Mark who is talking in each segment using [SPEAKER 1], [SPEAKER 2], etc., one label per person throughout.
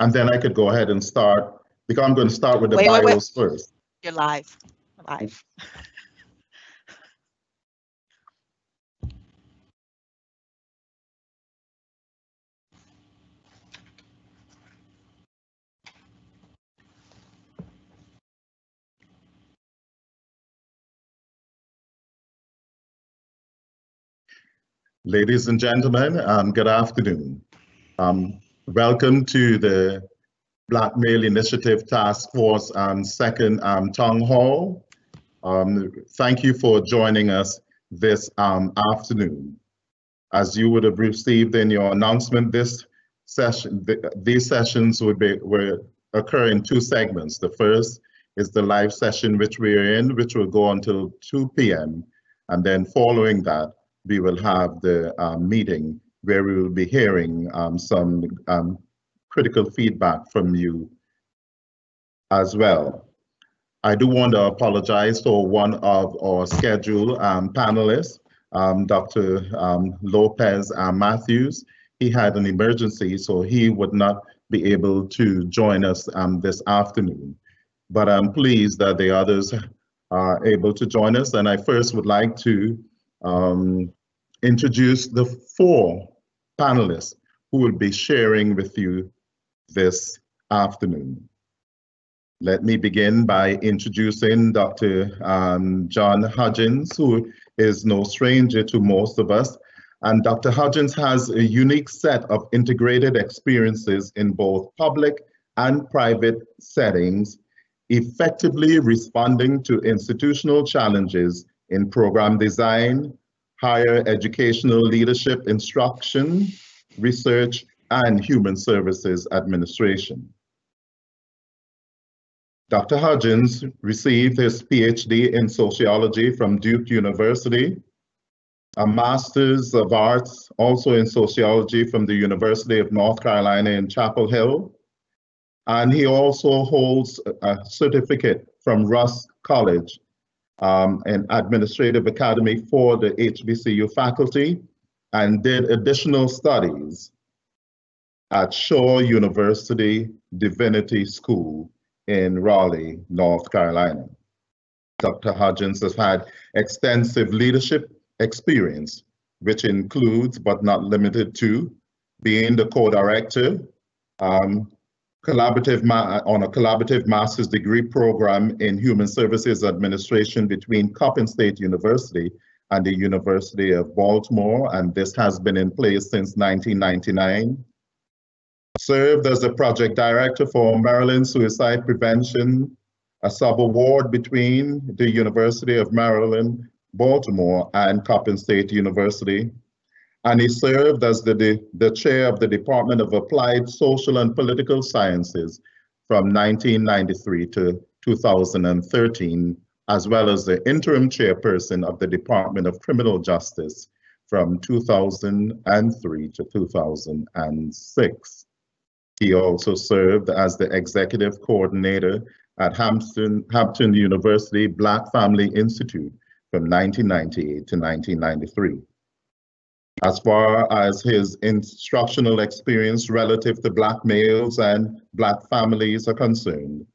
[SPEAKER 1] and then I could go ahead and start, because I'm going to start with the
[SPEAKER 2] Wait, wait, wait.
[SPEAKER 1] bios first.
[SPEAKER 2] You're live, live.
[SPEAKER 1] Ladies and gentlemen, um, good afternoon. Um, welcome to the Black Male Initiative Task Force um, second um, town hall. Um, thank you for joining us this um, afternoon. As you would have received in your announcement, this session, th these sessions would be will occur in two segments. The first is the live session which we are in, which will go until 2 p.m. And then following that, we will have the um, meeting where we will be hearing um, some um, critical feedback from you as well. I do want to apologize for one of our scheduled um, panelists, um, Dr. Um, Lopez uh, Matthews. He had an emergency, so he would not be able to join us this afternoon. But I'm pleased that the others are able to join us. And I first would like to um, introduce the four panelists who will be sharing with you this afternoon. Let me begin by introducing Dr. Um, John Hudgens, who is no stranger to most of us. And Dr. Hudgens has a unique set of integrated experiences in both public and private settings, effectively responding to institutional challenges in program design, higher educational leadership instruction, research, and human services administration. Dr. Hudgens received his PhD in sociology from Duke University, a Master's of Arts also in sociology from the University of North Carolina in Chapel Hill. And he also holds a certificate from Rusk College um, an administrative academy for the HBCU faculty and did additional studies at Shaw University Divinity School in Raleigh, North Carolina. Dr. Hudgens has had extensive leadership experience, which includes, but not limited to, being the co-director um, collaborative on a collaborative master's degree program in human services administration between Coppin State University and the University of Baltimore, and this has been in place since 1999. Served as the project director for Maryland Suicide Prevention, a sub-award between the University of Maryland, Baltimore, and Coppin State University, and he served as the, the, the chair of the Department of Applied Social and Political Sciences from 1993 to 2013, as well as the interim chairperson of the Department of Criminal Justice from 2003 to 2006. He also served as the executive coordinator at Hampton, Hampton University Black Family Institute from 1998 to 1993 as far as his instructional experience relative to Black males and Black families are concerned.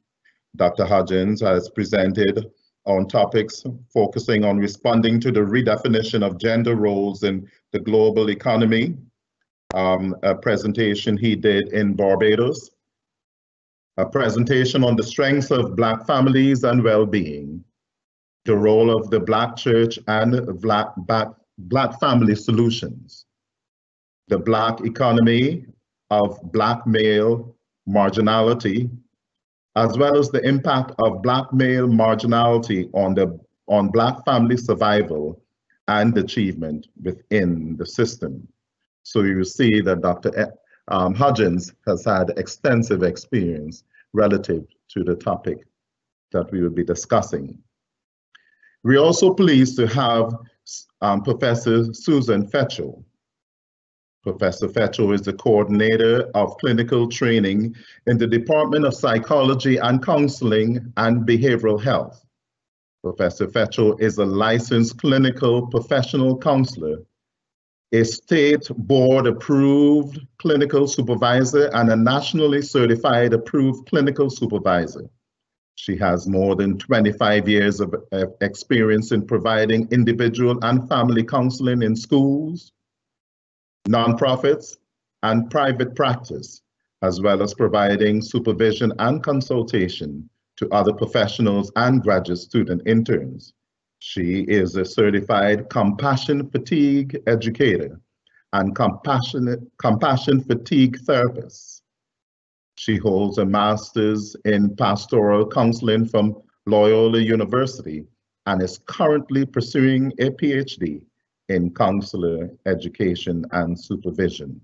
[SPEAKER 1] Dr. Hudgens has presented on topics focusing on responding to the redefinition of gender roles in the global economy, um, a presentation he did in Barbados, a presentation on the strengths of Black families and well-being, the role of the Black church and Black, Black Black family solutions, the Black economy of Black male marginality, as well as the impact of Black male marginality on, the, on Black family survival and achievement within the system. So you see that Dr. Um, Hudgens has had extensive experience relative to the topic that we will be discussing. We're also pleased to have um, Professor Susan Fetchel. Professor Fetchel is the coordinator of clinical training in the Department of Psychology and Counseling and Behavioral Health. Professor Fetchel is a licensed clinical professional counselor a state board approved clinical supervisor, and a nationally certified approved clinical supervisor. She has more than 25 years of, experience in providing individual and family counseling in schools, nonprofits, and private practice, as well as providing supervision and consultation to other professionals and graduate student interns. She is a certified compassion fatigue educator and compassionate, compassion fatigue therapist. She holds a master's in pastoral counseling from Loyola University and is currently pursuing a PhD in counselor education and supervision.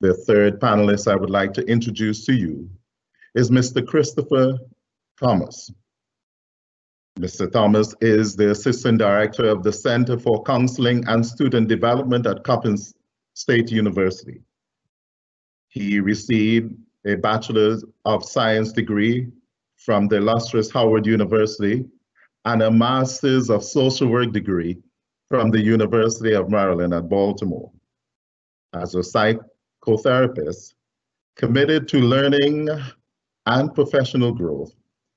[SPEAKER 1] The third panelist I would like to introduce to you is Mr. Christopher Thomas. Mr. Thomas is the Assistant Director of the Center for Counseling and Student Development at Coppin State University. He received a Bachelor of Science degree from the illustrious Howard University and a Master's of Social Work degree from the University of Maryland at Baltimore. As a psychotherapist, committed to learning and professional growth,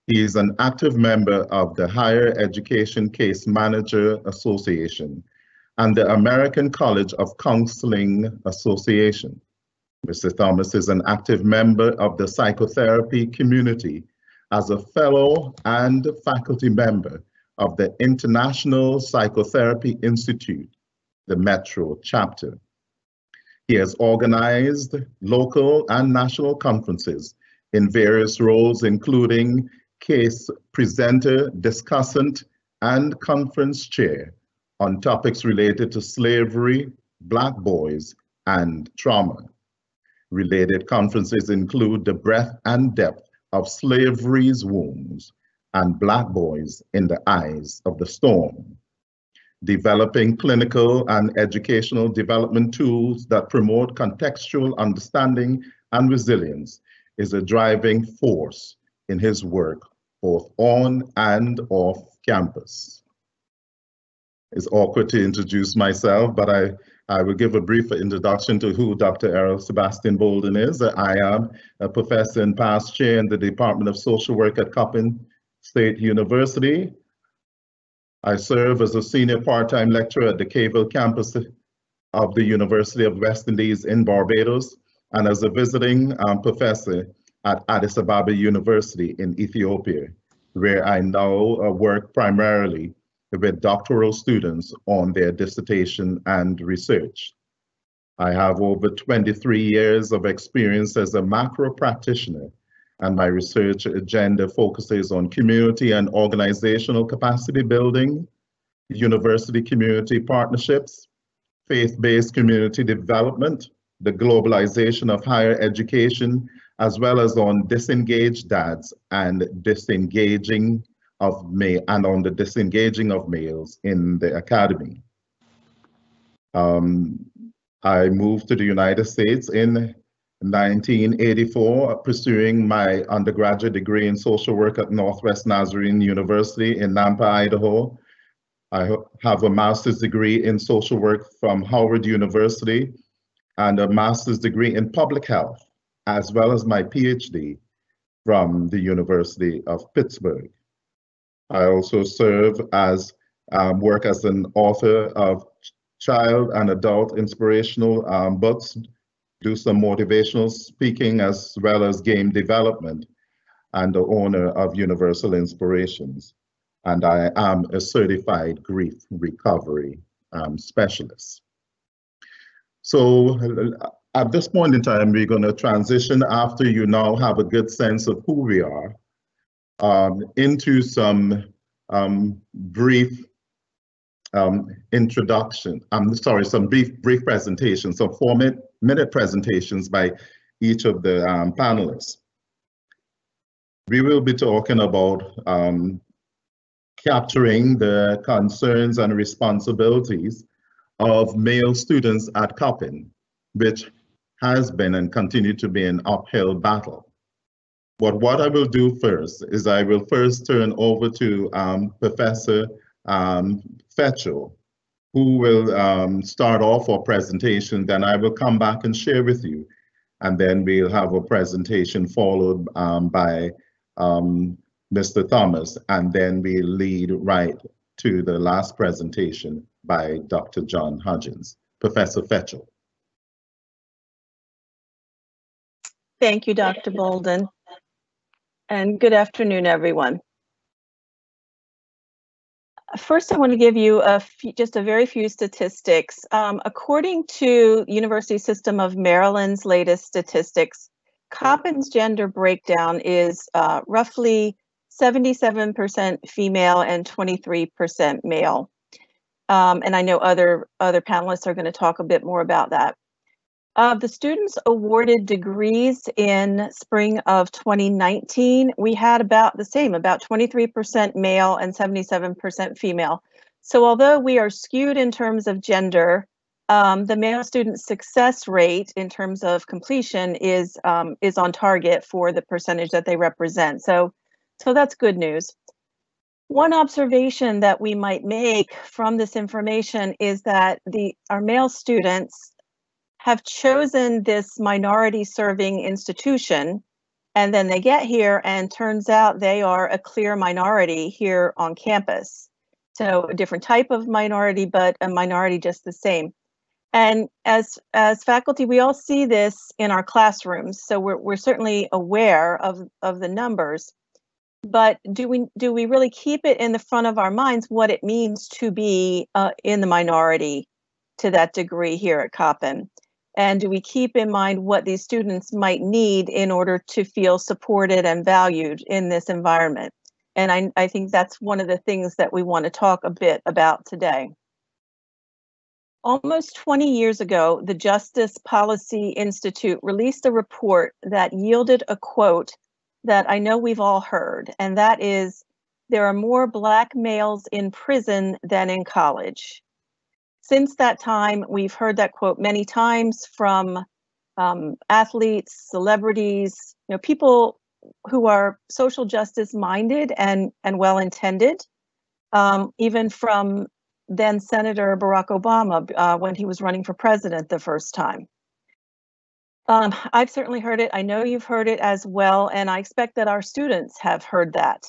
[SPEAKER 1] he is an active member of the Higher Education Case Manager Association and the American College of Counseling Association. Mr. Thomas is an active member of the psychotherapy community as a fellow and faculty member of the International Psychotherapy Institute, the Metro chapter. He has organized local and national conferences in various roles, including case presenter, discussant, and conference chair on topics related to slavery, Black boys, and trauma. Related conferences include the breadth and depth of slavery's wounds and Black boys in the eyes of the storm. Developing clinical and educational development tools that promote contextual understanding and resilience is a driving force in his work both on and off campus. It's awkward to introduce myself, but I I will give a brief introduction to who Dr. Errol Sebastian Bolden is. I am a professor and past chair in the Department of Social Work at Coppin State University. I serve as a senior part-time lecturer at the Cave Hill campus of the University of West Indies in Barbados and as a visiting um, professor at Addis Ababa University in Ethiopia, where I now uh, work primarily with doctoral students on their dissertation and research. I have over 23 years of experience as a macro practitioner and my research agenda focuses on community and organizational capacity building, university community partnerships, faith-based community development, the globalization of higher education, as well as on disengaged dads and disengaging of male and on the disengaging of males in the academy. Um, I moved to the United States in 1984, pursuing my undergraduate degree in social work at Northwest Nazarene University in Nampa, Idaho. I have a master's degree in social work from Howard University and a master's degree in public health, as well as my PhD from the University of Pittsburgh. I also serve as um, work as an author of child and adult inspirational um, books, do some motivational speaking as well as game development, and the owner of Universal Inspirations. And I am a certified grief recovery um, specialist. So at this point in time, we're going to transition after you now have a good sense of who we are um, into some um, brief um, introduction. I'm sorry, some brief brief presentations, some four minute, minute presentations by each of the um, panelists. We will be talking about um, capturing the concerns and responsibilities of male students at Coppin, which has been and continue to be an uphill battle. But what I will do first is I will first turn over to um, Professor um, Fetchel, who will um, start off our presentation. Then I will come back and share with you. And then we'll have a presentation followed um, by um, Mr. Thomas, and then we lead right to the last presentation by Dr. John Hudgens. Professor Fetchel.
[SPEAKER 3] Thank you, Dr. Bolden. And good afternoon, everyone. First, I want to give you a few, just a very few statistics. Um, according to University System of Maryland's latest statistics, Coppin's gender breakdown is uh, roughly 77% female and 23% male. Um, and I know other other panelists are going to talk a bit more about that. Of the students awarded degrees in spring of 2019, we had about the same, about 23% male and 77% female. So although we are skewed in terms of gender, um, the male student success rate in terms of completion is um, is on target for the percentage that they represent. So, so that's good news. One observation that we might make from this information is that the our male students have chosen this minority serving institution and then they get here and turns out they are a clear minority here on campus. So a different type of minority, but a minority just the same. And as as faculty, we all see this in our classrooms. So we're we're certainly aware of of the numbers but do we do we really keep it in the front of our minds what it means to be uh, in the minority to that degree here at Coppin? And do we keep in mind what these students might need in order to feel supported and valued in this environment? And I, I think that's one of the things that we want to talk a bit about today. Almost 20 years ago, the Justice Policy Institute released a report that yielded a quote that I know we've all heard, and that is there are more Black males in prison than in college. Since that time, we've heard that quote many times from um, athletes, celebrities, you know, people who are social justice minded and, and well intended, um, even from then Senator Barack Obama uh, when he was running for president the first time. Um, I've certainly heard it. I know you've heard it as well, and I expect that our students have heard that,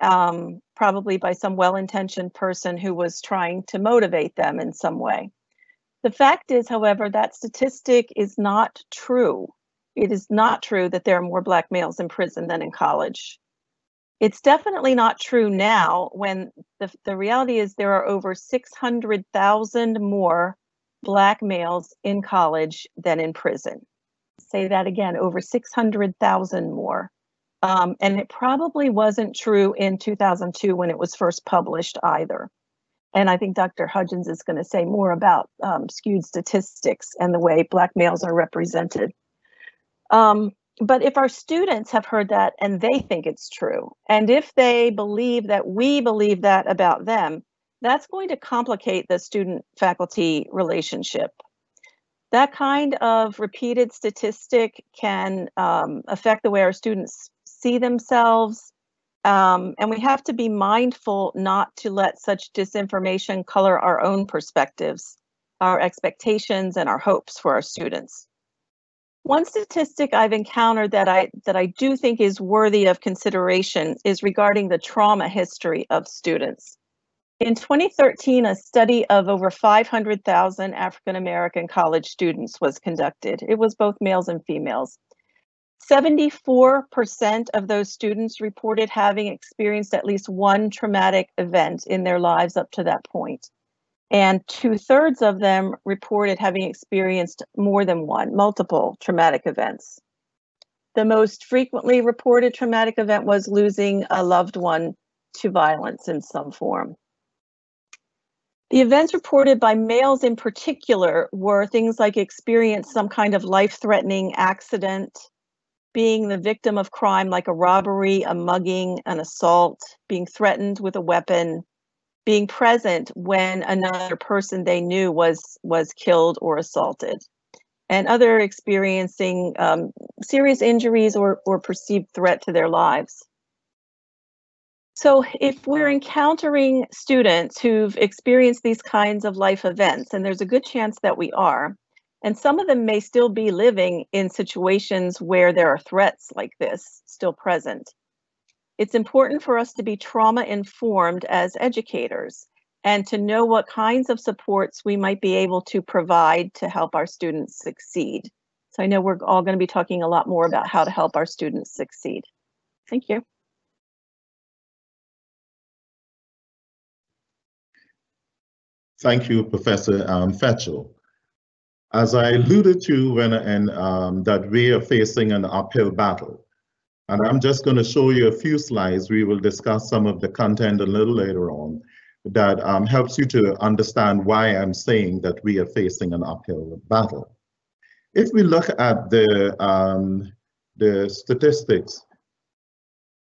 [SPEAKER 3] um, probably by some well-intentioned person who was trying to motivate them in some way. The fact is, however, that statistic is not true. It is not true that there are more Black males in prison than in college. It's definitely not true now when the, the reality is there are over 600,000 more Black males in college than in prison. Say that again, over 600,000 more. Um, and it probably wasn't true in 2002 when it was first published either. And I think Dr. Hudgens is going to say more about um, skewed statistics and the way Black males are represented. Um, but if our students have heard that and they think it's true, and if they believe that we believe that about them, that's going to complicate the student faculty relationship. That kind of repeated statistic can um, affect the way our students see themselves. Um, and we have to be mindful not to let such disinformation color our own perspectives, our expectations, and our hopes for our students. One statistic I've encountered that I that I do think is worthy of consideration is regarding the trauma history of students. In 2013, a study of over 500,000 African American college students was conducted. It was both males and females. 74% of those students reported having experienced at least one traumatic event in their lives up to that point. And two thirds of them reported having experienced more than one, multiple traumatic events. The most frequently reported traumatic event was losing a loved one to violence in some form. The events reported by males in particular were things like experience some kind of life-threatening accident, being the victim of crime like a robbery, a mugging, an assault, being threatened with a weapon, being present when another person they knew was was killed or assaulted, and other experiencing um, serious injuries or, or perceived threat to their lives. So if we're encountering students who've experienced these kinds of life events, and there's a good chance that we are, and some of them may still be living in situations where there are threats like this still present, it's important for us to be trauma informed as educators and to know what kinds of supports we might be able to provide to help our students succeed. So I know we're all going to be talking a lot more about how to help our students succeed. Thank you.
[SPEAKER 1] Thank you, Professor um, Fetchel. As I alluded to when and um, that we are facing an uphill battle, and I'm just going to show you a few slides. We will discuss some of the content a little later on that um, helps you to understand why I'm saying that we are facing an uphill battle. If we look at the, um, the statistics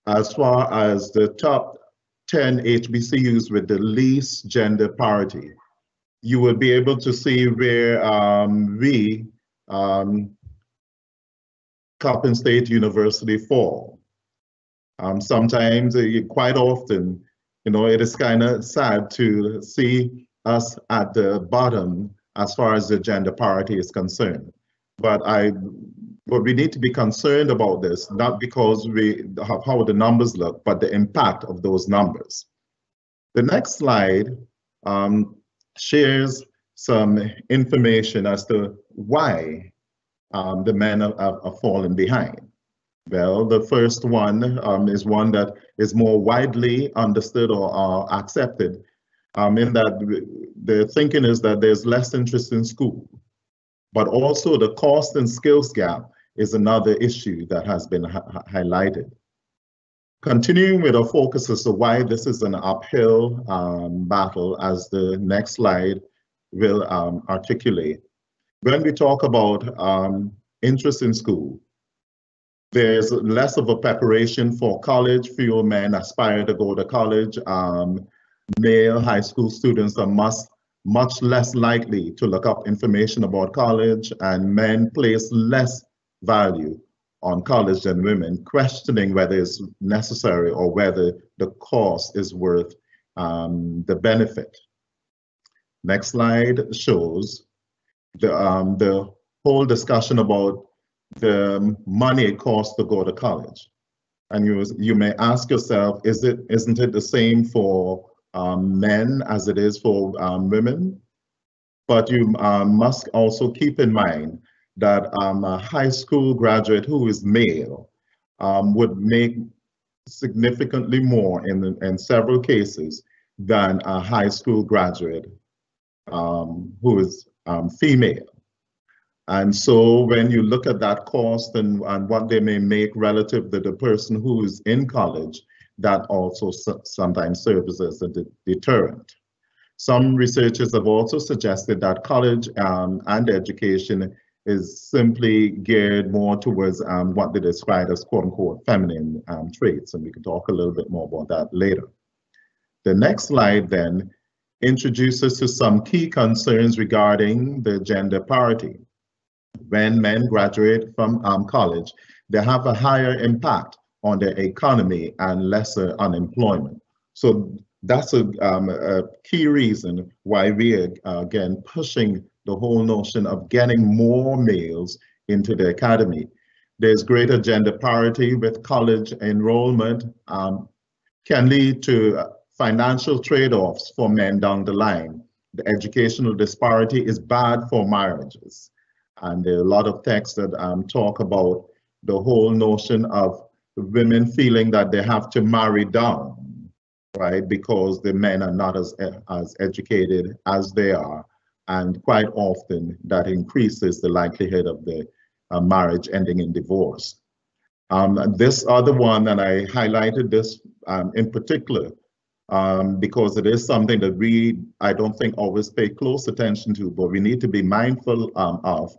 [SPEAKER 1] as far as the top 10 HBCUs with the least gender parity, you will be able to see where um, we um, Coppin State University fall. Um, sometimes, uh, quite often, you know, it is kind of sad to see us at the bottom as far as the gender parity is concerned. But I, but we need to be concerned about this, not because we have how the numbers look, but the impact of those numbers. The next slide um, shares some information as to why um, the men are, are, falling behind? Well, the first one um, is one that is more widely understood or accepted um, in that the thinking is that there's less interest in school, but also the cost and skills gap is another issue that has been highlighted. Continuing with our focus as to why this is an uphill um, battle as the next slide will um, articulate when we talk about um, interest in school, there's less of a preparation for college. Fewer men aspire to go to college. Um, male high school students are much, much less likely to look up information about college, and men place less value on college than women, questioning whether it's necessary or whether the cost is worth um, the benefit. Next slide shows the um, the whole discussion about the money it costs to go to college. And you you may ask yourself, is it isn't it the same for um, men as it is for um, women? But you um, must also keep in mind that um, a high school graduate who is male um, would make significantly more in, in several cases than a high school graduate um, who is um, female. And so when you look at that cost and, and what they may make relative to the person who is in college, that also sometimes serves as a de deterrent. Some researchers have also suggested that college um, and education is simply geared more towards um, what they describe as quote unquote feminine um, traits. And we can talk a little bit more about that later. The next slide then introduces to some key concerns regarding the gender parity. When men graduate from um, college, they have a higher impact on the economy and lesser unemployment. So that's a, um, a key reason why we are, uh, again, pushing the whole notion of getting more males into the academy. There's greater gender parity with college enrollment um, can lead to financial trade-offs for men down the line. The educational disparity is bad for marriages. And there are a lot of texts that um, talk about the whole notion of women feeling that they have to marry down, right? Because the men are not as, as educated as they are. And quite often that increases the likelihood of the uh, marriage ending in divorce. Um, this other one, and I highlighted this um, in particular, um, because it is something that we, I don't think, always pay close attention to, but we need to be mindful um, of.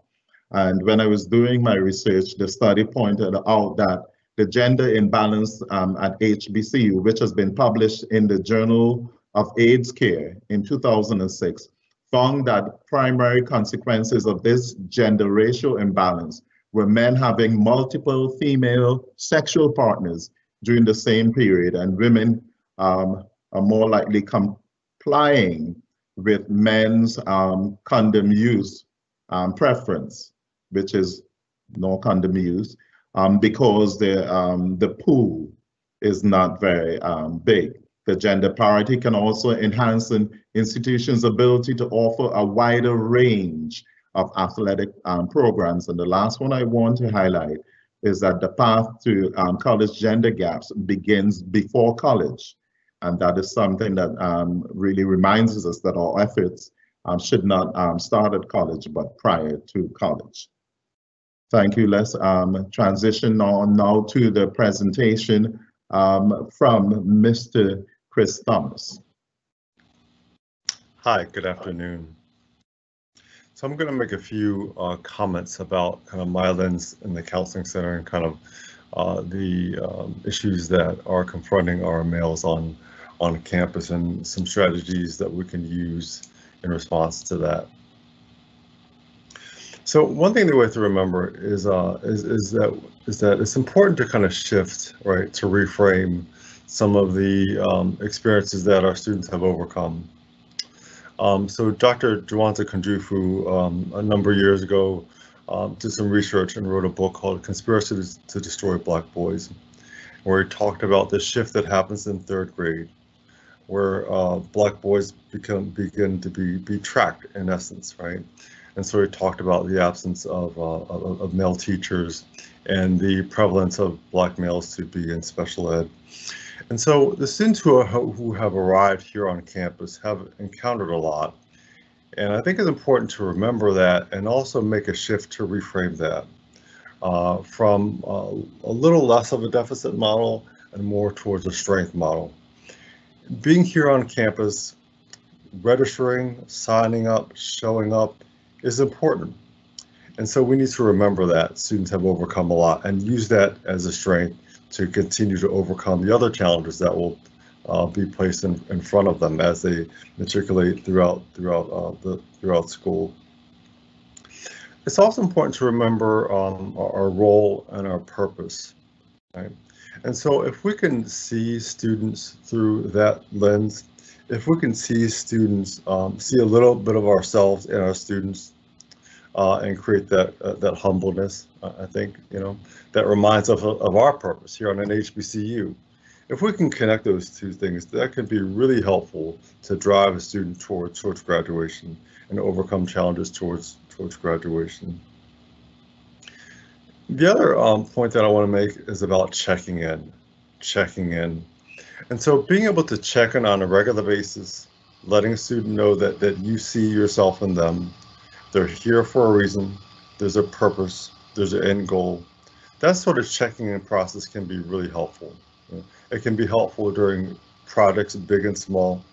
[SPEAKER 1] And when I was doing my research, the study pointed out that the gender imbalance um, at HBCU, which has been published in the Journal of AIDS Care in 2006, found that primary consequences of this gender racial imbalance were men having multiple female sexual partners during the same period and women um, are more likely complying with men's um, condom use um, preference, which is no condom use, um, because the, um, the pool is not very um, big. The gender parity can also enhance an institution's ability to offer a wider range of athletic um, programs. And the last one I want to highlight is that the path to um, college gender gaps begins before college. And that is something that um, really reminds us that our efforts um, should not um, start at college, but prior to college. Thank you. Let's um, transition on now to the presentation from Mr. Chris Thomas.
[SPEAKER 4] Hi, good afternoon. So I'm going to make a few uh, comments about kind of my lens in the counseling center and kind of uh, the um, issues that are confronting our males on on campus and some strategies that we can use in response to that. So one thing that we have to remember is uh, is is that is that it's important to kind of shift right to reframe some of the um, experiences that our students have overcome. Um, so Dr. Jawanza Kunjufu, um, a number of years ago, um, did some research and wrote a book called Conspiracy to Destroy Black Boys, where he talked about the shift that happens in third grade, where uh, black boys become begin to be, be tracked in essence, right? And so he talked about the absence of, uh, of, of male teachers and the prevalence of black males to be in special ed. And so the students who, are, who have arrived here on campus have encountered a lot. And I think it's important to remember that and also make a shift to reframe that uh, from uh, a little less of a deficit model and more towards a strength model. Being here on campus, registering, signing up, showing up is important. And so we need to remember that students have overcome a lot and use that as a strength to continue to overcome the other challenges that will uh, be placed in, in front of them as they matriculate throughout throughout uh, the throughout school. It's also important to remember um, our, role and our purpose, right? And so if we can see students through that lens, if we can see students, um, see a little bit of ourselves in our students, uh, and create that uh, that humbleness. I think you know that reminds us of, of our purpose here on an HBCU. If we can connect those two things, that can be really helpful to drive a student towards towards graduation and overcome challenges towards towards graduation. The other um, point that I want to make is about checking in, checking in. And so being able to check in on a regular basis, letting a student know that, that you see yourself in them, they're here for a reason. There's a purpose. There's an end goal. That sort of checking in process can be really helpful. It can be helpful during projects big and small.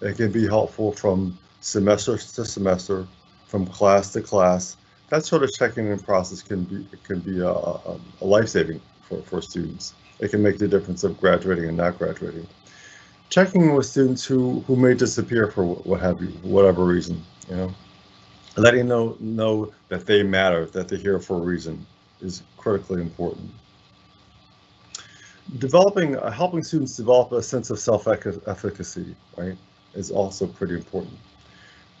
[SPEAKER 4] It can be helpful from semester to semester, from class to class. That sort of checking in process can be can be a, a, a life saving for, for students. It can make the difference of graduating and not graduating. Checking with students who who may disappear for what have you, whatever reason, you know letting know know that they matter, that they're here for a reason is critically important. Developing, uh, helping students develop a sense of self-efficacy, right, is also pretty important.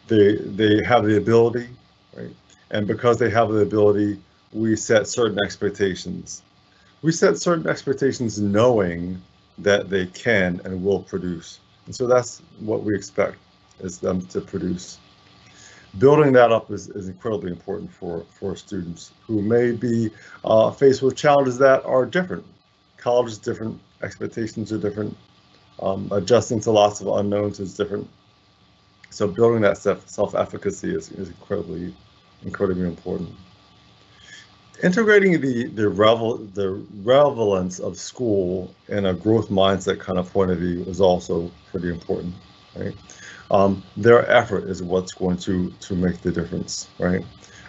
[SPEAKER 4] They they have the ability, right, and because they have the ability, we set certain expectations. We set certain expectations knowing that they can and will produce. And so that's what we expect is them to produce building that up is, is incredibly important for, for students who may be uh, faced with challenges that are different. College is different, expectations are different, um, adjusting to lots of unknowns is different. So building that self-efficacy is, is incredibly, incredibly important. Integrating the the revel the relevance of school in a growth mindset kind of point of view is also pretty important, right? Um, their effort is what's going to to make the difference, right?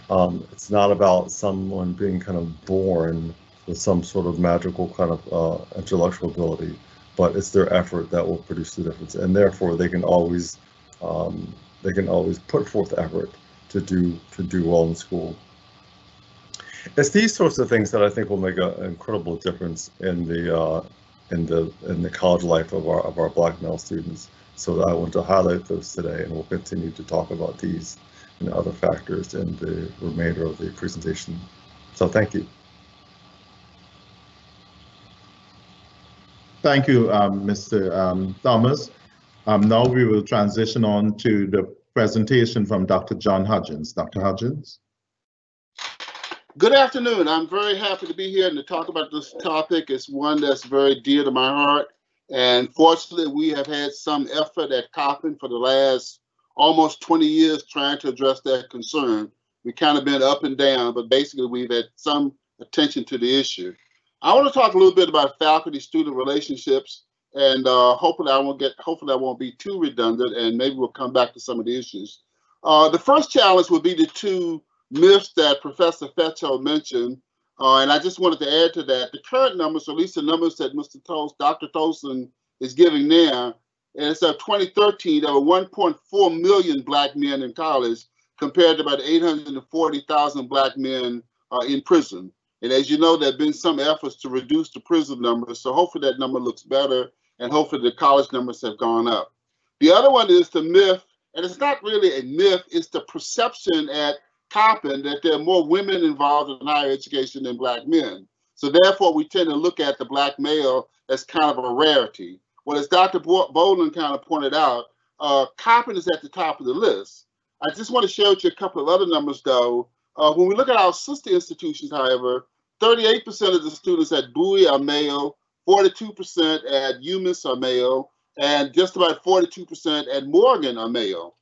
[SPEAKER 4] Um, it's not about someone being kind of born with some sort of magical kind of uh, intellectual ability, but it's their effort that will produce the difference, and therefore they can always um, they can always put forth effort to do to do well in school. It's these sorts of things that I think will make an incredible difference in the uh, in the in the college life of our of our black male students. So I want to highlight those today, and we'll continue to talk about these and other factors in the remainder of the presentation. So thank you.
[SPEAKER 1] Thank you, um, Mr. Um, Thomas. Um, now we will transition on to the presentation from Dr. John Hudgens. Dr. Hudgens.
[SPEAKER 5] Good afternoon. I'm very happy to be here and to talk about this topic. It's one that's very dear to my heart. And fortunately, we have had some effort at Coppin for the last almost 20 years trying to address that concern. We've kind of been up and down, but basically we've had some attention to the issue. I want to talk a little bit about faculty-student relationships, and uh, hopefully I won't get, hopefully I won't be too redundant, and maybe we'll come back to some of the issues. Uh, the first challenge would be the two myths that Professor Fetcho mentioned, uh, and I just wanted to add to that. The current numbers, or at least the numbers that Mr. Toast, Dr. Tolson is giving now, it's of 2013, there were 1.4 million black men in college compared to about 840,000 black men uh, in prison. And as you know, there have been some efforts to reduce the prison numbers. So hopefully that number looks better and hopefully the college numbers have gone up. The other one is the myth, and it's not really a myth, it's the perception at Coppin that there are more women involved in higher education than black men. So therefore we tend to look at the black male as kind of a rarity. Well, as Dr. Bolden kind of pointed out, uh, Coppin is at the top of the list. I just want to share with you a couple of other numbers though. Uh, when we look at our sister institutions, however, 38% of the students at Bowie are male, 42% at UMES are male, and just about 42% at Morgan are male.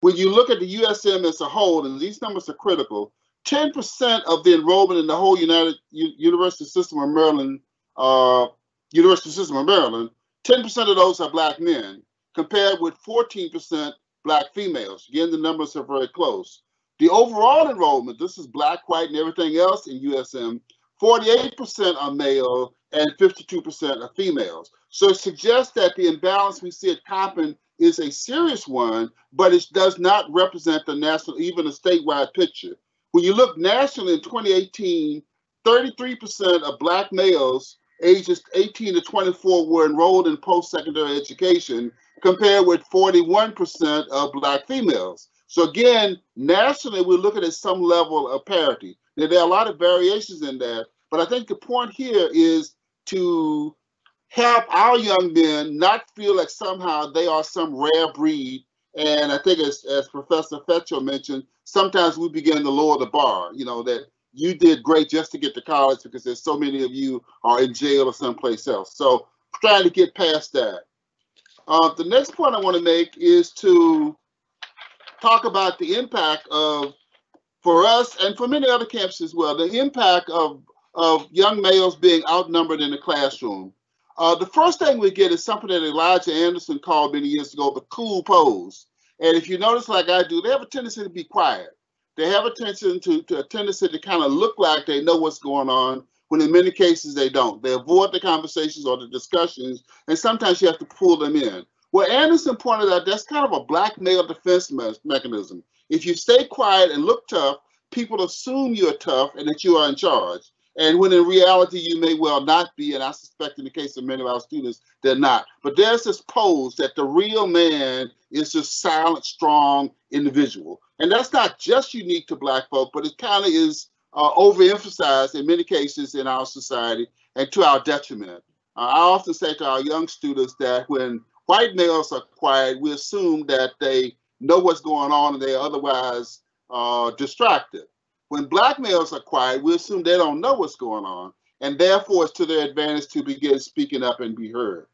[SPEAKER 5] When you look at the USM as a whole, and these numbers are critical, 10% of the enrollment in the whole United U University System of Maryland, uh, University System of Maryland, 10% of those are black men, compared with 14% black females. Again, the numbers are very close. The overall enrollment, this is black, white, and everything else in USM, 48% are male and 52% are females. So it suggests that the imbalance we see at Coppin is a serious one, but it does not represent the national, even a statewide picture. When you look nationally in 2018, 33% of black males ages 18 to 24 were enrolled in post-secondary education compared with 41% of black females. So again, nationally, we're looking at some level of parity. Now, there are a lot of variations in that, but I think the point here is to help our young men not feel like somehow they are some rare breed. And I think as, as Professor Fetcho mentioned, sometimes we begin to lower the bar, you know, that you did great just to get to college because there's so many of you are in jail or someplace else. So trying to get past that. Uh, the next point I want to make is to talk about the impact of for us and for many other campuses as well, the impact of, of young males being outnumbered in the classroom. Uh, the first thing we get is something that Elijah Anderson called many years ago the cool pose. And if you notice, like I do, they have a tendency to be quiet. They have a tendency to, to a tendency to kind of look like they know what's going on, when in many cases they don't. They avoid the conversations or the discussions, and sometimes you have to pull them in. Well, Anderson pointed out that's kind of a black male defense me mechanism. If you stay quiet and look tough, people assume you're tough and that you are in charge. And when in reality, you may well not be. And I suspect in the case of many of our students, they're not. But there's this pose that the real man is this silent, strong individual. And that's not just unique to Black folk, but it kind of is uh, overemphasized in many cases in our society and to our detriment. Uh, I often say to our young students that when white males are quiet, we assume that they know what's going on and they're otherwise uh, distracted. When black males are quiet, we assume they don't know what's going on, and therefore it's to their advantage to begin speaking up and be heard.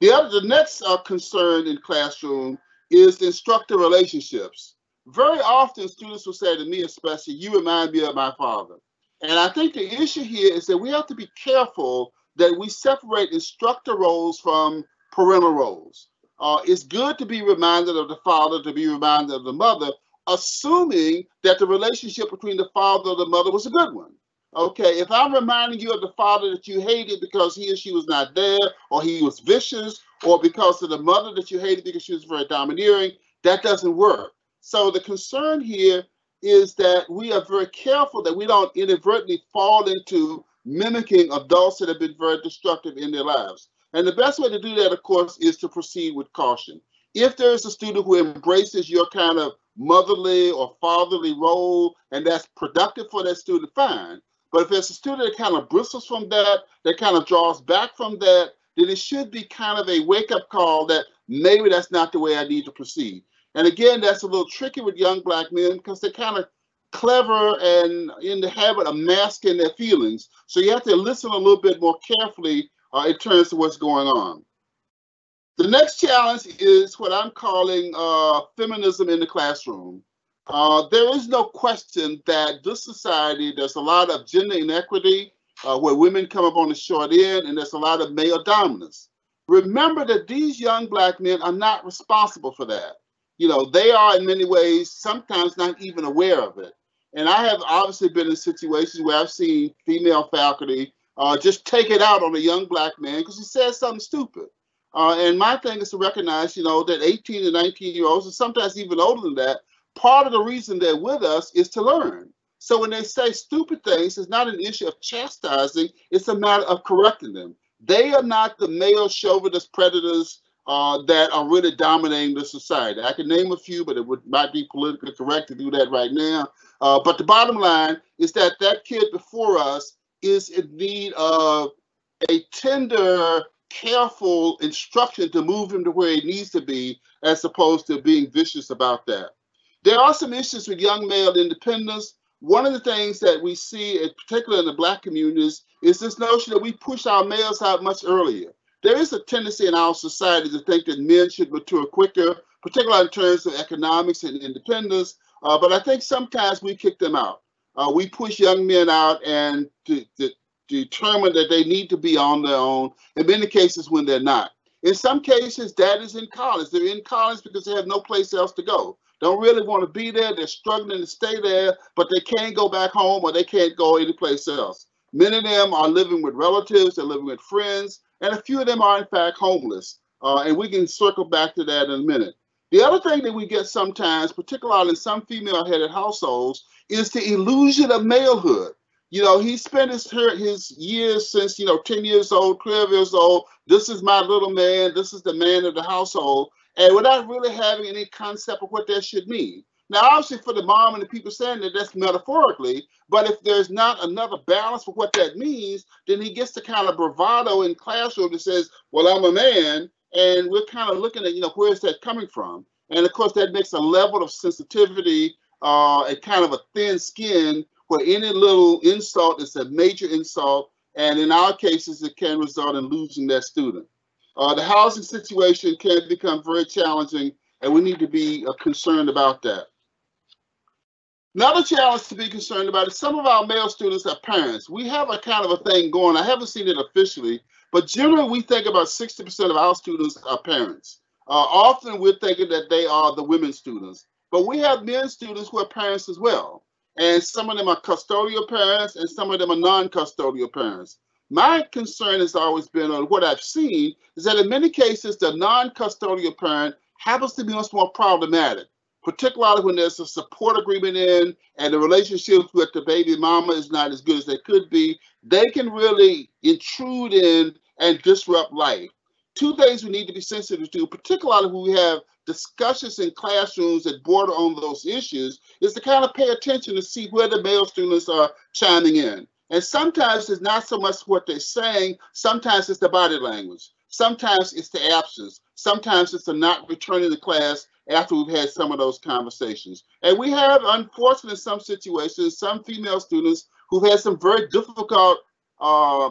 [SPEAKER 5] The other, the next uh, concern in classroom is instructor relationships. Very often, students will say to me, especially, "You remind me of my father," and I think the issue here is that we have to be careful that we separate instructor roles from parental roles. Uh, it's good to be reminded of the father, to be reminded of the mother, assuming that the relationship between the father and the mother was a good one. Okay, if I'm reminding you of the father that you hated because he or she was not there, or he was vicious, or because of the mother that you hated because she was very domineering, that doesn't work. So the concern here is that we are very careful that we don't inadvertently fall into mimicking adults that have been very destructive in their lives. And the best way to do that, of course, is to proceed with caution. If there is a student who embraces your kind of motherly or fatherly role and that's productive for that student, fine. But if it's a student that kind of bristles from that, that kind of draws back from that, then it should be kind of a wake up call that maybe that's not the way I need to proceed. And again, that's a little tricky with young black men because they're kind of clever and in the habit of masking their feelings. So you have to listen a little bit more carefully uh, in terms of what's going on. The next challenge is what I'm calling uh, feminism in the classroom. Uh, there is no question that this society, there's a lot of gender inequity uh, where women come up on the short end and there's a lot of male dominance. Remember that these young black men are not responsible for that. You know, they are in many ways sometimes not even aware of it. And I have obviously been in situations where I've seen female faculty uh, just take it out on a young black man because he says something stupid. Uh, and my thing is to recognize, you know, that 18 and 19 year olds, and sometimes even older than that, part of the reason they're with us is to learn. So when they say stupid things, it's not an issue of chastising, it's a matter of correcting them. They are not the male chauvinist predators uh, that are really dominating the society. I can name a few, but it would might be politically correct to do that right now. Uh, but the bottom line is that that kid before us is in need of a tender, careful instruction to move him to where he needs to be, as opposed to being vicious about that. There are some issues with young male independence. One of the things that we see, particularly in the black communities, is this notion that we push our males out much earlier. There is a tendency in our society to think that men should mature quicker, particularly in terms of economics and independence. Uh, but I think sometimes we kick them out. Uh, we push young men out and to, to, determine that they need to be on their own, in many cases when they're not. In some cases, dad is in college. They're in college because they have no place else to go. Don't really want to be there. They're struggling to stay there, but they can't go back home or they can't go anyplace else. Many of them are living with relatives, they're living with friends, and a few of them are, in fact, homeless. Uh, and we can circle back to that in a minute. The other thing that we get sometimes, particularly in some female headed households, is the illusion of malehood. You know, he spent his his years since you know 10 years old, 12 years old. This is my little man. This is the man of the household, and without really having any concept of what that should mean. Now, obviously, for the mom and the people saying that, that's metaphorically. But if there's not another balance for what that means, then he gets the kind of bravado in classroom that says, "Well, I'm a man," and we're kind of looking at, you know, where is that coming from? And of course, that makes a level of sensitivity, uh, a kind of a thin skin where any little insult it's a major insult. And in our cases, it can result in losing that student. Uh, the housing situation can become very challenging, and we need to be uh, concerned about that. Another challenge to be concerned about is some of our male students are parents. We have a kind of a thing going. I haven't seen it officially, but generally we think about 60% of our students are parents. Uh, often we're thinking that they are the women students, but we have men students who are parents as well. And some of them are custodial parents and some of them are non-custodial parents. My concern has always been on what I've seen is that in many cases, the non-custodial parent happens to be much more problematic, particularly when there's a support agreement in and the relationships with the baby mama is not as good as they could be. They can really intrude in and disrupt life two things we need to be sensitive to, particularly when we have discussions in classrooms that border on those issues, is to kind of pay attention to see where the male students are chiming in. And sometimes it's not so much what they're saying, sometimes it's the body language. Sometimes it's the absence. Sometimes it's the not returning to class after we've had some of those conversations. And we have, unfortunately, in some situations, some female students who've had some very difficult uh,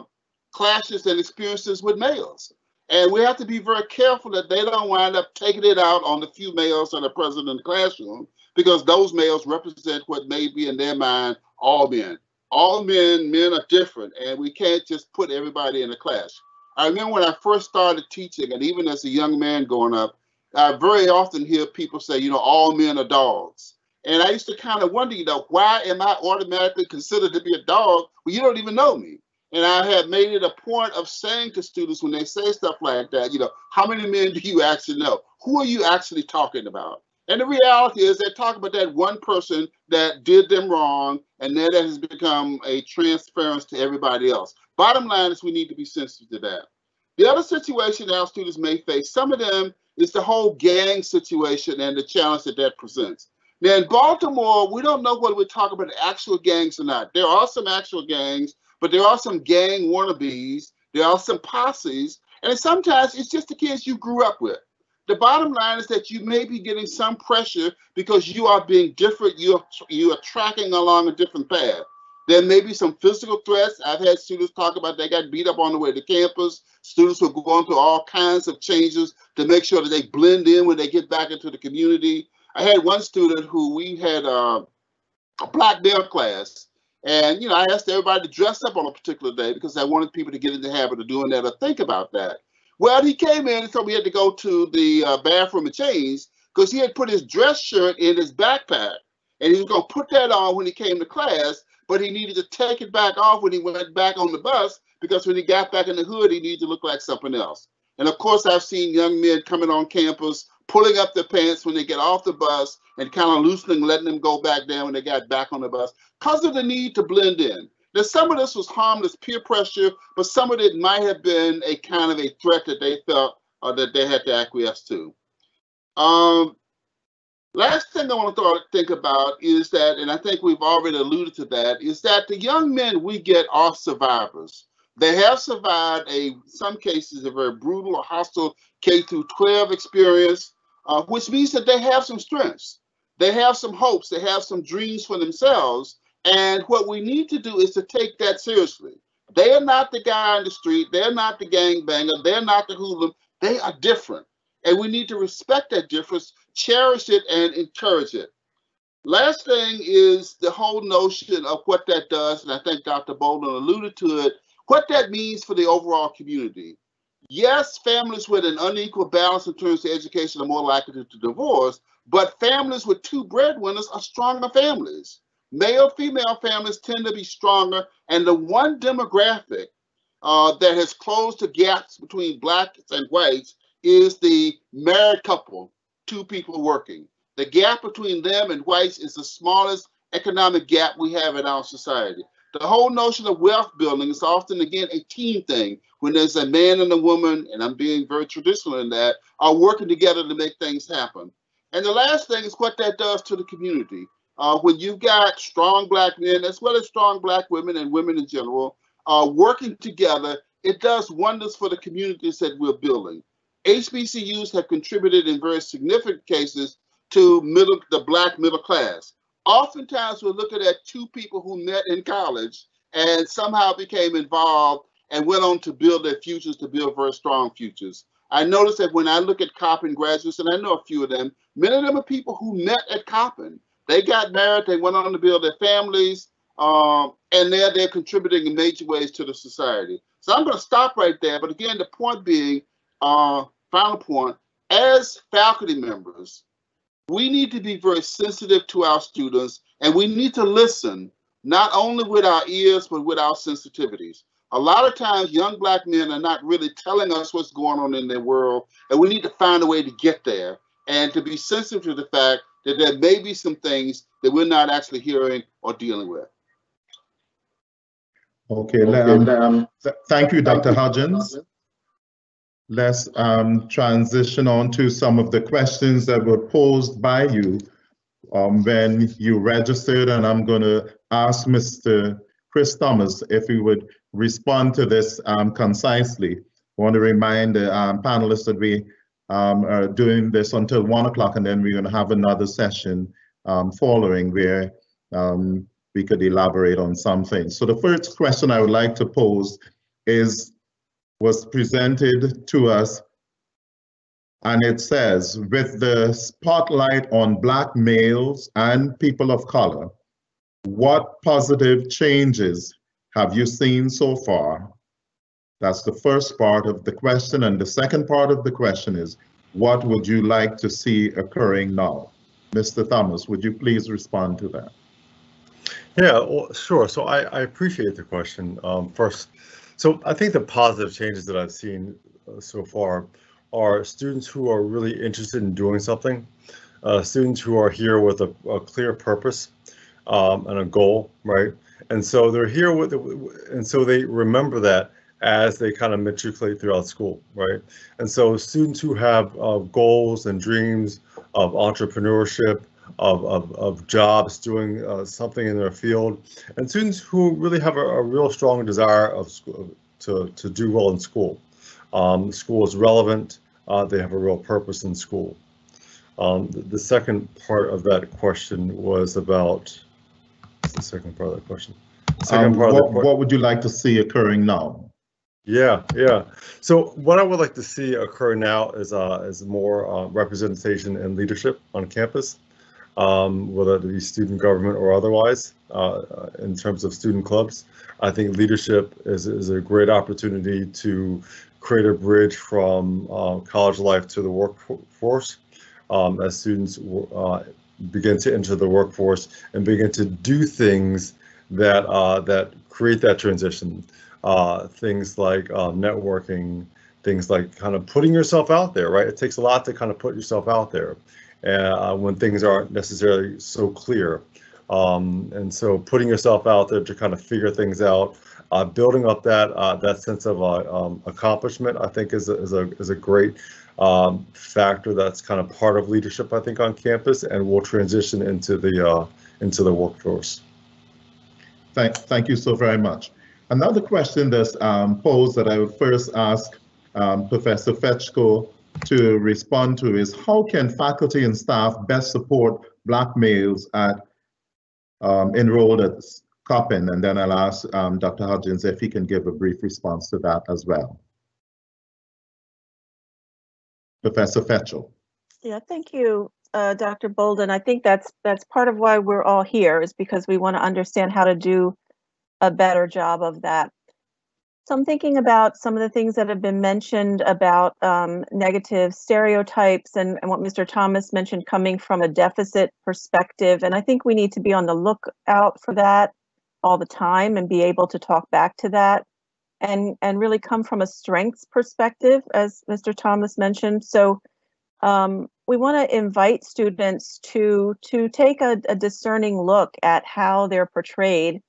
[SPEAKER 5] clashes and experiences with males. And we have to be very careful that they don't wind up taking it out on the few males that are present in the classroom because those males represent what may be in their mind all men. All men, men are different, and we can't just put everybody in a class. I remember when I first started teaching, and even as a young man growing up, I very often hear people say, you know, all men are dogs. And I used to kind of wonder, you know, why am I automatically considered to be a dog when you don't even know me? And I have made it a point of saying to students when they say stuff like that, you know, how many men do you actually know? Who are you actually talking about? And the reality is they talk about that one person that did them wrong, and then that has become a transference to everybody else. Bottom line is we need to be sensitive to that. The other situation our students may face, some of them is the whole gang situation and the challenge that that presents. Now in Baltimore, we don't know whether we're talking about actual gangs or not. There are some actual gangs, but there are some gang wannabes. There are some posses, and sometimes it's just the kids you grew up with. The bottom line is that you may be getting some pressure because you are being different. You're you are tracking along a different path. There may be some physical threats. I've had students talk about they got beat up on the way to campus. Students who are going through all kinds of changes to make sure that they blend in when they get back into the community. I had one student who we had uh, a black male class, and you know I asked everybody to dress up on a particular day because I wanted people to get in the habit of doing that or think about that. Well, he came in and told me he had to go to the uh, bathroom and change because he had put his dress shirt in his backpack, and he was going to put that on when he came to class but he needed to take it back off when he went back on the bus because when he got back in the hood, he needed to look like something else. And of course, I've seen young men coming on campus, pulling up their pants when they get off the bus and kind of loosening, letting them go back down when they got back on the bus because of the need to blend in. Now, some of this was harmless peer pressure, but some of it might have been a kind of a threat that they felt or that they had to acquiesce to. Um, Last thing I want to think about is that, and I think we've already alluded to that, is that the young men we get are survivors. They have survived a, some cases, a very brutal or hostile K through 12 experience, uh, which means that they have some strengths. They have some hopes. They have some dreams for themselves. And what we need to do is to take that seriously. They are not the guy on the street. They're not the gangbanger. They're not the hooligan. They are different. And we need to respect that difference cherish it and encourage it. Last thing is the whole notion of what that does, and I think Dr. Bolden alluded to it, what that means for the overall community. Yes, families with an unequal balance in terms of education are more likely to, to divorce, but families with two breadwinners are stronger families. Male female families tend to be stronger, and the one demographic uh, that has closed the gaps between blacks and whites is the married couple two people working. The gap between them and whites is the smallest economic gap we have in our society. The whole notion of wealth building is often, again, a team thing when there's a man and a woman, and I'm being very traditional in that, are working together to make things happen. And the last thing is what that does to the community. Uh, when you've got strong black men, as well as strong black women and women in general, uh, working together, it does wonders for the communities that we're building. HBCUs have contributed in very significant cases to middle, the black middle class. Oftentimes, we're looking at two people who met in college and somehow became involved and went on to build their futures, to build very strong futures. I notice that when I look at Coppin graduates, and I know a few of them, many of them are people who met at Coppin. They got married, they went on to build their families, um, and they're, they're contributing in major ways to the society. So I'm going to stop right there. But again, the point being, uh, final point, as faculty members, we need to be very sensitive to our students and we need to listen not only with our ears but with our sensitivities. A lot of times young black men are not really telling us what's going on in their world and we need to find a way to get there and to be sensitive to the fact that there may be some things that we're not actually hearing or dealing with.
[SPEAKER 1] Okay, um, um, th thank you, Dr. Hudgens let's um, transition on to some of the questions that were posed by you um, when you registered, and I'm going to ask Mr. Chris Thomas if he would respond to this um, concisely. I want to remind the um, panelists that we um, are doing this until one o'clock, and then we're going to have another session um, following where we could elaborate on some things. So the first question I would like to pose is was presented to us and it says, with the spotlight on Black males and people of color, what positive changes have you seen so far? That's the first part of the question. And the second part of the question is, what would you like to see occurring now? Mr. Thomas, would you please respond to that?
[SPEAKER 4] Yeah, well, sure. So I, I appreciate the question. Um, first, so I think the positive changes that I've seen uh, so far are students who are really interested in doing something. uh, students who are here with a, a clear purpose um, and a goal, right? And so they're here with, and so they remember that as they kind of matriculate throughout school, right? And so students who have uh, goals and dreams of entrepreneurship, of, of, of jobs, doing uh, something in their field, and students who really have a, a real strong desire of school, to, to do well in school. Um, school is relevant, uh, they have a real purpose in school. Um, the, the, second part of that question was about, the second part of that question?
[SPEAKER 1] Um, what, what would you like to see occurring now?
[SPEAKER 4] Yeah, yeah. So what I would like to see occur now is uh, is more uh, representation and leadership on campus, um, whether it be student government or otherwise. Uh, in terms of student clubs, I think leadership is is a great opportunity to create a bridge from uh, college life to the workforce um, as students uh, begin to enter the workforce and begin to do things that uh, that create that transition uh, things like uh, networking, things like kind of putting yourself out there, right? It takes a lot to kind of put yourself out there uh, when things aren't necessarily so clear. Um, and so putting yourself out there to kind of figure things out, uh, building up that uh, that sense of uh, um, accomplishment, I think is a, is a, is a great um, factor that's kind of part of leadership, I think, on campus and will transition into the into the workforce.
[SPEAKER 1] Thank, thank you so very much. Another question that's um, posed that I would first ask um, Professor Fetchko to respond to is how can faculty and staff best support Black males at um, enrolled at Coppin? And then I'll ask um, Dr. Hudgens if he can give a brief response to that as well. Professor Fetchel.
[SPEAKER 3] Yeah, thank you, uh, Dr. Bolden. I think that's that's part of why we're all here is because we want to understand how to do a better job of that. So I'm thinking about some of the things that have been mentioned about um, negative stereotypes and, and what Mr. Thomas mentioned coming from a deficit perspective. And I think we need to be on the lookout for that all the time and be able to talk back to that and, and really come from a strengths perspective, as Mr. Thomas mentioned. So um, we want to invite students to, to take a, a discerning look at how they're portrayed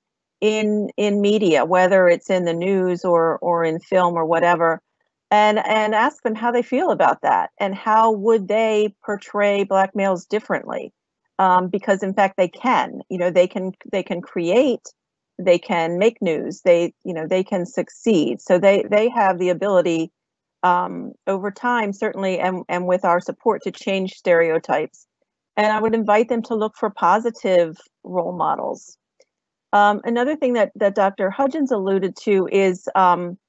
[SPEAKER 3] in in media, whether it's in the news or or in film or whatever, and and ask them how they feel about that and how would they portray black males differently, um, because in fact they can. You know they can they can create, they can make news, they you know they can succeed. So they they have the ability um, over time certainly and and with our support to change stereotypes. And I would invite them to look for positive role models um, another thing that, that Dr. Hudgens alluded to is um,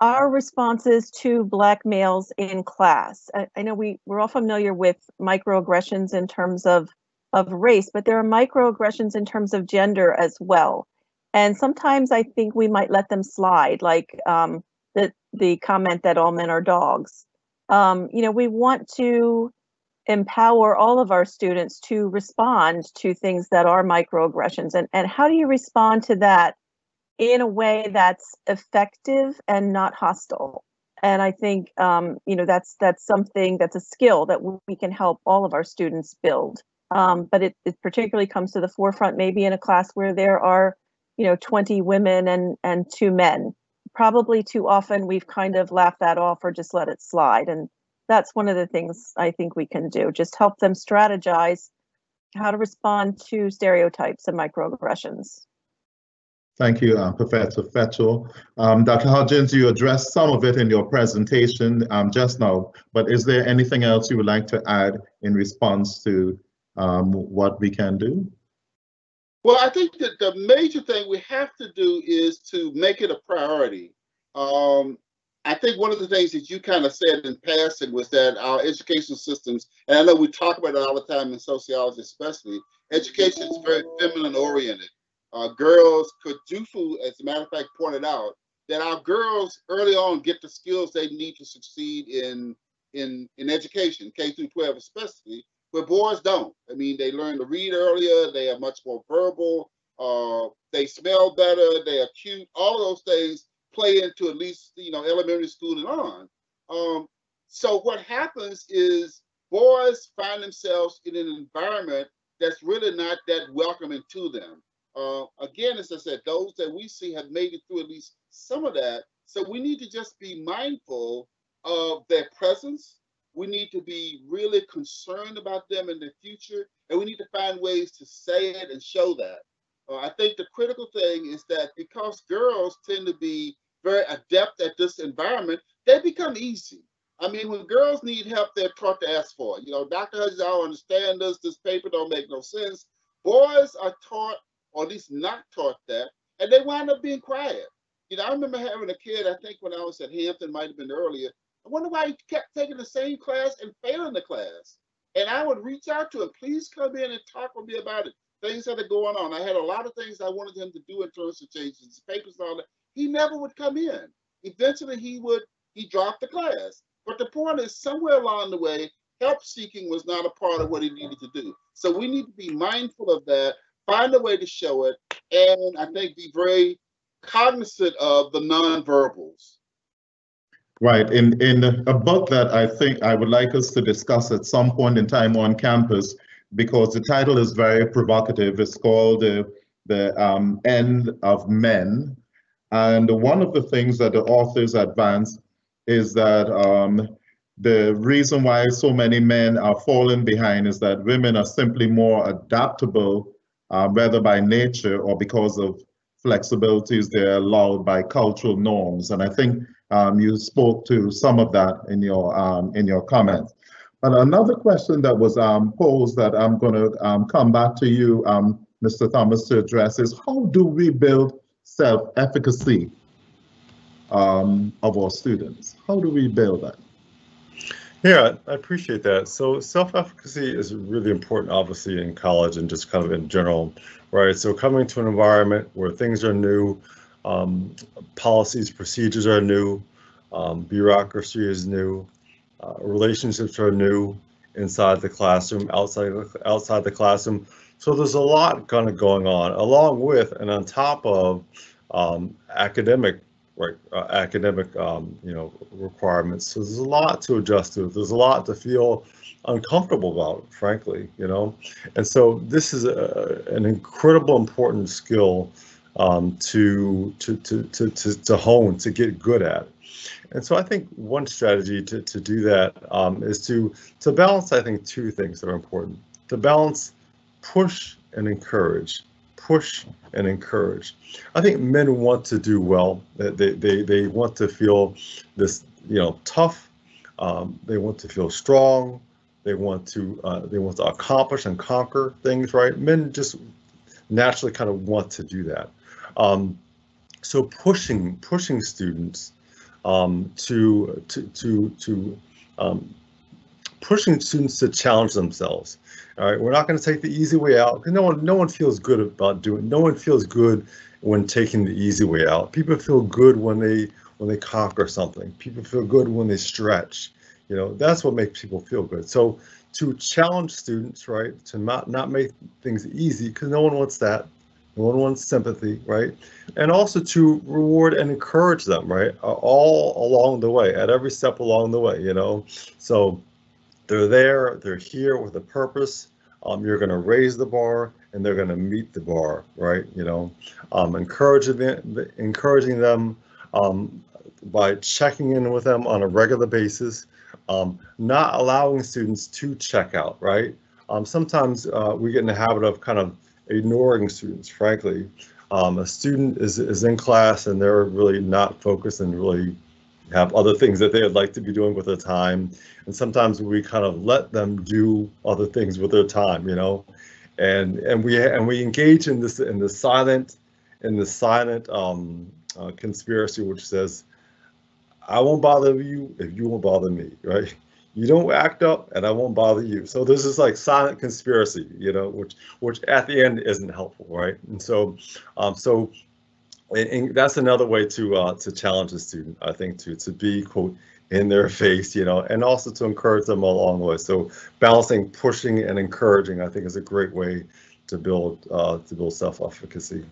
[SPEAKER 3] our responses to Black males in class. I, I, know we, we're all familiar with microaggressions in terms of, of race, but there are microaggressions in terms of gender as well. And sometimes I think we might let them slide, like um, the, the comment that all men are dogs. Um, you know, we want to empower all of our students to respond to things that are microaggressions? And, and how do you respond to that in a way that's effective and not hostile? And i think um, you know that's that's something that's a skill that we can help all of our students build. Um, but it, it particularly comes to the forefront maybe in a class where there are you know 20 women and and two men. Probably too often we've kind of laughed that off or just let it slide. And that's one of the things I think we can do. Just help them strategize how to respond to stereotypes and microaggressions.
[SPEAKER 1] Thank you, uh, Professor Fetchel. Um, Dr. Hudgens, you addressed some of it in your presentation um, just now, but is there anything else you would like to add in response to um, what we can do?
[SPEAKER 5] Well, I think that the major thing we have to do is to make it a priority. Um, I think one of the things that you kind of said in passing was that our education systems, and I know we talk about it all the time in sociology, especially, education is very feminine oriented. Uh, girls, Kunjufu, as a matter of fact, pointed out that our girls early on get the skills they need to succeed in in in education, K through 12 especially, but boys don't. I mean, they learn to read earlier, they are much more verbal, uh, they smell better, they are cute, all of those things play into at least you know elementary school and on. Um, so what happens is boys find themselves in an environment that's really not that welcoming to them. Uh, again, as I said, those that we see have made it through at least some of that. So we need to just be mindful of their presence. We need to be really concerned about them in the future, and we need to find ways to say it and show that. Uh, I think the critical thing is that because girls tend to be very adept at this environment, they become easy. I mean, when girls need help, they're taught to ask for it. You know, Dr. Hudgens, I don't understand this. This paper don't make no sense. Boys are taught, or at least not taught that, and they wind up being quiet. You know, I remember having a kid, I think when I was at Hampton, might have been earlier. I wonder why he kept taking the same class and failing the class. And I would reach out to him, please come in and talk with me about it. Things that are going on. I had a lot of things I wanted him to do in terms of changing his papers and all that. He never would come in. Eventually he would, he dropped the class. But the point is somewhere along the way, help seeking was not a part of what he needed to do. So we need to be mindful of that, find a way to show it, and I think be very cognizant of the nonverbals.
[SPEAKER 1] Right. In in a book that I think I would like us to discuss at some point in time on campus, because the title is very provocative. It's called uh, the um, End of Men, and one of the things that the authors advance is that um, the reason why so many men are falling behind is that women are simply more adaptable, uh, whether by nature or because of flexibilities they're allowed by cultural norms. And I think um, you spoke to some of that in your um, in your comments. But another question that was um, posed that I'm going to um, come back to you, um, Mr. Thomas, to address is how do we build self-efficacy um, of our students? How do we build that?
[SPEAKER 4] Yeah, I appreciate that. So self-efficacy is really important, obviously, in college and just kind of in general, right? So coming to an environment where things are new, um, policies, procedures are new, um, bureaucracy is new, uh, relationships are new inside the classroom, outside outside the classroom. So there's a lot kind of going on, along with and on top of um, academic right uh, academic um, you know requirements. So there's a lot to adjust to. There's a lot to feel uncomfortable about, frankly, you know. And so this is a, an incredible important skill um, to, to, to, to, to, to hone, to get good at. And so I think one strategy to, to do that um, is to, to balance, I think, two things that are important. To balance push and encourage, push and encourage. I think men want to do well. They, they, they want to feel this, you know, tough. Um, they want to feel strong. They want to uh, they want to accomplish and conquer things, right? Men just naturally kind of want to do that. Um, so pushing pushing students um, to to to to um, pushing students to challenge themselves. All right, we're not going to take the easy way out because no one no one feels good about doing. No one feels good when taking the easy way out. People feel good when they when they conquer something. People feel good when they stretch. You know, that's what makes people feel good. So to challenge students, right, to not not make things easy because no one wants that. One wants sympathy, right? And also to reward and encourage them, right? All along the way, at every step along the way, you know. So they're there, they're here with a purpose. Um, you're going to raise the bar and they're going to meet the bar, right? You know, um, encouraging them, encouraging them um, by checking in with them on a regular basis, um, not allowing students to check out, right? Um, sometimes uh, we get in the habit of kind of ignoring students, frankly. Um, a student is, is in class and they're really not focused and really have other things that they would like to be doing with their time. And sometimes we kind of let them do other things with their time, you know, and and we and we engage in this in the silent in the silent um, uh, conspiracy, which says, I won't bother you if you won't bother me, right? You don't act up and I won't bother you. So this is like silent conspiracy, you know, which which at the end isn't helpful, right? And so um, so and, and that's another way to uh, to challenge a student, I think, to to be quote in their face, you know, and also to encourage them along the way. So balancing pushing and encouraging, I think, is a great way to build uh, to build self-efficacy.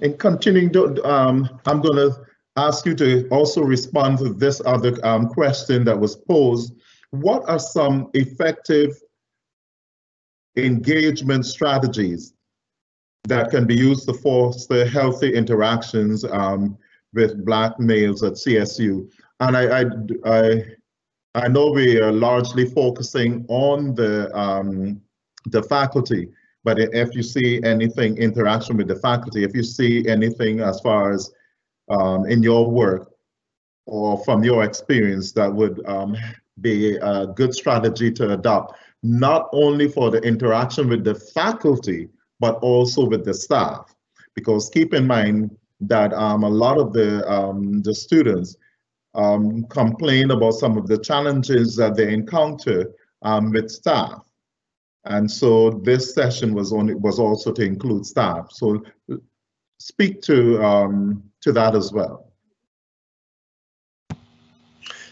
[SPEAKER 1] And continuing, um, I'm going to ask you to also respond to this other um, question that was posed what are some effective engagement strategies that can be used to foster healthy interactions um, with Black males at CSU? And I, I, I, I, know we are largely focusing on the, um, the faculty, but if you see anything interaction with the faculty, if you see anything as far as um, in your work or from your experience that would um, be a good strategy to adopt, not only for the interaction with the faculty, but also with the staff. Because keep in mind that um, a lot of the, um, the students um, complain about some of the challenges that they encounter um, with staff. And so this session was only was also to include staff. So speak to um, to that as well.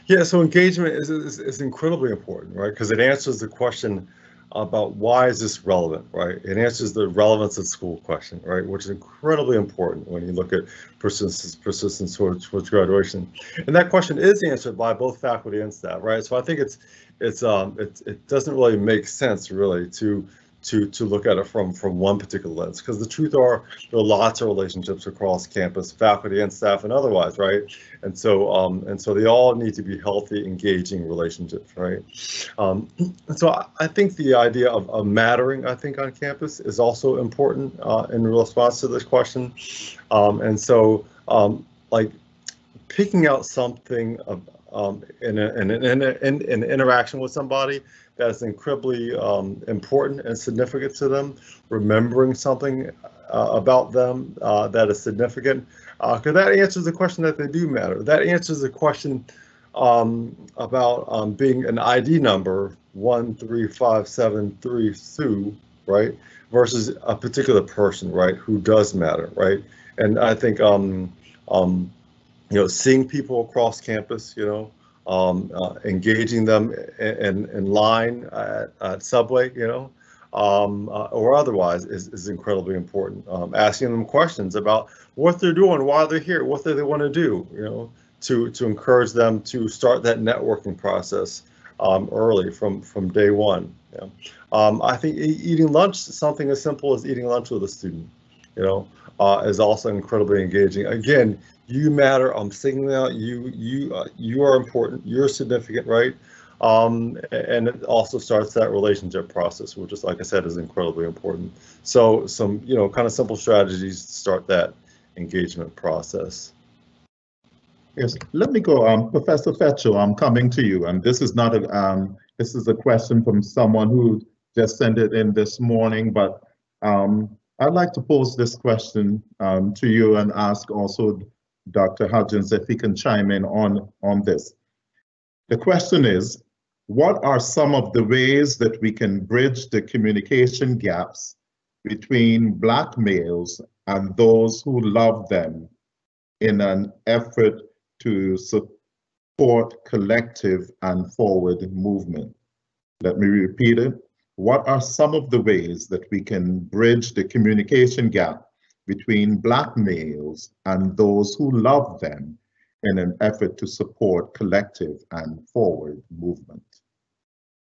[SPEAKER 4] Yeah, so engagement is, is, is incredibly important, right? Because it answers the question about why is this relevant, right? It answers the relevance of school question, right? Which is incredibly important when you look at persistence, persistence towards, towards graduation. And that question is answered by both faculty and staff, right? So I think it's it's um it, it doesn't really make sense really to to to look at it from from one particular lens because the truth are there are lots of relationships across campus faculty and staff and otherwise right? And so um and so they all need to be healthy engaging relationships right? Um so I, I think the idea of, of mattering i think on campus is also important uh, in response to this question. Um and so um like picking out something of, um, in, a, in, in, in, in interaction with somebody that's incredibly um, important and significant to them, remembering something uh, about them uh, that is significant, because uh, that answers the question that they do matter. That answers the question um, about um, being an ID number, one, three, five, seven, three, Sue, right, versus a particular person, right, who does matter, right? And I think, um, um, you know, seeing people across campus, you know, um, uh, engaging them in, in line at, at Subway, you know, um, uh, or otherwise is, is incredibly important. Um, asking them questions about what they're doing, why they're here, what they, they want to do, you know, to, to encourage them to start that networking process um, early from, from day one. Um, I think eating lunch, something as simple as eating lunch with a student, you know, uh, is also incredibly engaging. Again, you matter. I'm singling out you. You uh, you are important. You're significant, right? Um, and it also starts that relationship process, which is, like I said, is incredibly important. So some, you know, kind of simple strategies to start that engagement process.
[SPEAKER 1] Yes, let me go, um, Professor Fetchel, I'm coming to you, and this is not a, um, this is a question from someone who just sent it in this morning, but um, I'd like to pose this question um, to you and ask also Dr. Hudgens if he can chime in on, on this. The question is, what are some of the ways that we can bridge the communication gaps between Black males and those who love them in an effort to support collective and forward movement? Let me repeat it. What are some of the ways that we can bridge the communication gap between Black males and those who love them in an effort to support collective and forward movement.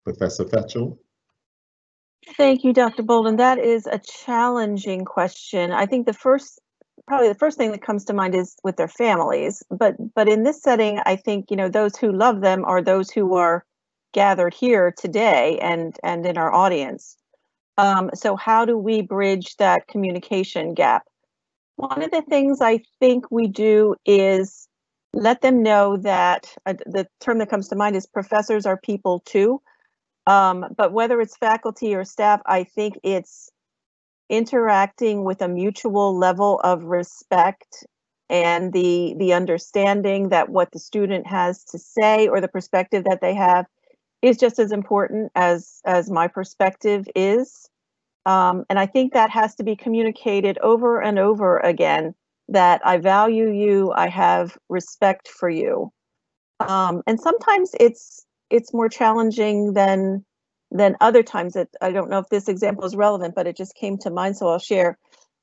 [SPEAKER 1] Professor Fetchel.
[SPEAKER 3] Thank you, Dr. Bolden. That is a challenging question. I think the first, probably the first thing that comes to mind is with their families. But but in this setting, I think you know those who love them are those who are gathered here today and and in our audience. Um, so how do we bridge that communication gap? One of the things I think we do is let them know that uh, the term that comes to mind is professors are people too. Um, but whether it's faculty or staff, I think it's interacting with a mutual level of respect and the the understanding that what the student has to say or the perspective that they have is just as important as as my perspective is um, and I think that has to be communicated over and over again that I value you, I have respect for you. Um, and sometimes it's it's more challenging than than other times that I don't know if this example is relevant, but it just came to mind, so I'll share.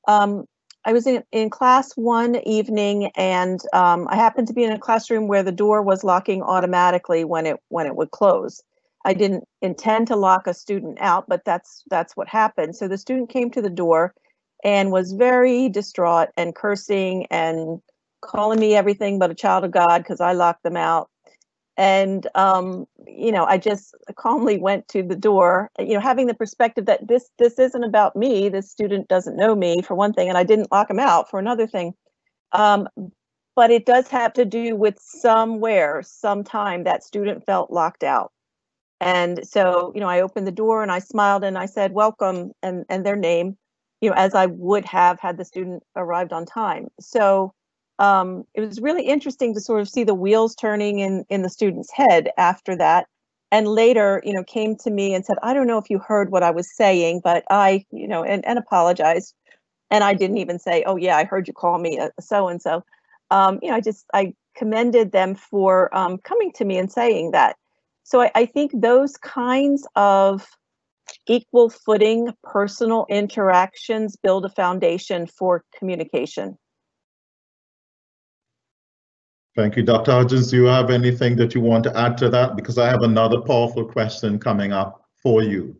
[SPEAKER 3] Um, I was in, in class one evening and um, I happened to be in a classroom where the door was locking automatically when it when it would close. I didn't intend to lock a student out, but that's that's what happened. So the student came to the door and was very distraught and cursing and calling me everything but a child of God because I locked them out. And um, you know, I just calmly went to the door, you know, having the perspective that this this isn't about me. This student doesn't know me for one thing, and I didn't lock him out for another thing. Um, but it does have to do with somewhere, sometime that student felt locked out. And so, you know, I opened the door and I smiled and I said, welcome, and, and their name, you know, as I would have had the student arrived on time. So um, it was really interesting to sort of see the wheels turning in, in the student's head after that. And later, you know, came to me and said, I don't know if you heard what I was saying, but I, you know, and, and apologized. And I didn't even say, oh, yeah, I heard you call me so and so um, you know, I just I commended them for um, coming to me and saying that. So I, I think those kinds of equal footing personal interactions build a foundation for communication.
[SPEAKER 1] Thank you, Dr. Hudgens. Do you have anything that you want to add to that? Because I have another powerful question coming up for you.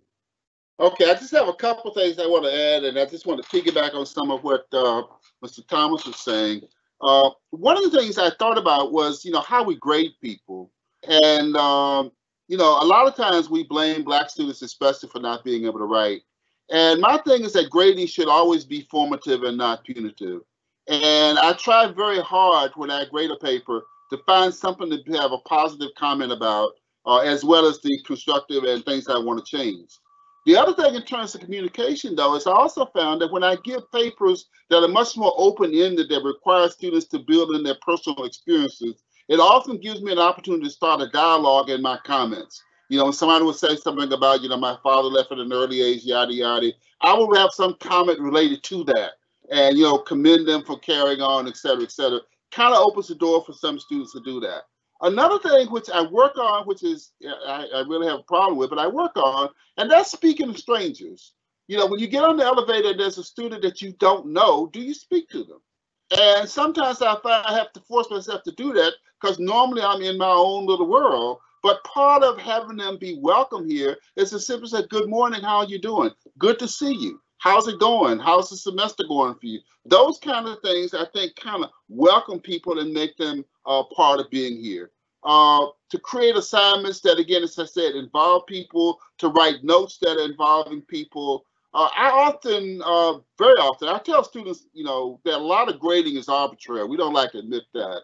[SPEAKER 5] Okay, I just have a couple things I want to add, and I just want to piggyback on some of what uh, Mr. Thomas was saying. Uh, one of the things I thought about was, you know, how we grade people. And, um, you know, a lot of times we blame Black students, especially for not being able to write. And my thing is that grading should always be formative and not punitive. And I try very hard when I grade a paper to find something to have a positive comment about, uh, as well as the constructive and things I want to change. The other thing in terms of communication, though, is I also found that when I give papers that are much more open-ended, that require students to build in their personal experiences, it often gives me an opportunity to start a dialogue in my comments. You know, somebody would say something about, you know, my father left at an early age, yada, yada, I will have some comment related to that and, you know, commend them for carrying on, et cetera, et cetera. Kind of opens the door for some students to do that. Another thing which I work on, which is I, I, really have a problem with, but I work on, and that's speaking to strangers. You know, when you get on the elevator there's a student that you don't know, do you speak to them? And sometimes I find I have to force myself to do that because normally I'm in my own little world. But part of having them be welcome here is to simply say, Good morning, how are you doing? Good to see you. How's it going? How's the semester going for you? Those kind of things I think kind of welcome people and make them uh, part of being here. Uh, to create assignments that, again, as I said, involve people, to write notes that are involving people. Uh, I often, uh, very often, I tell students, you know, that a lot of grading is arbitrary. We don't like to admit that.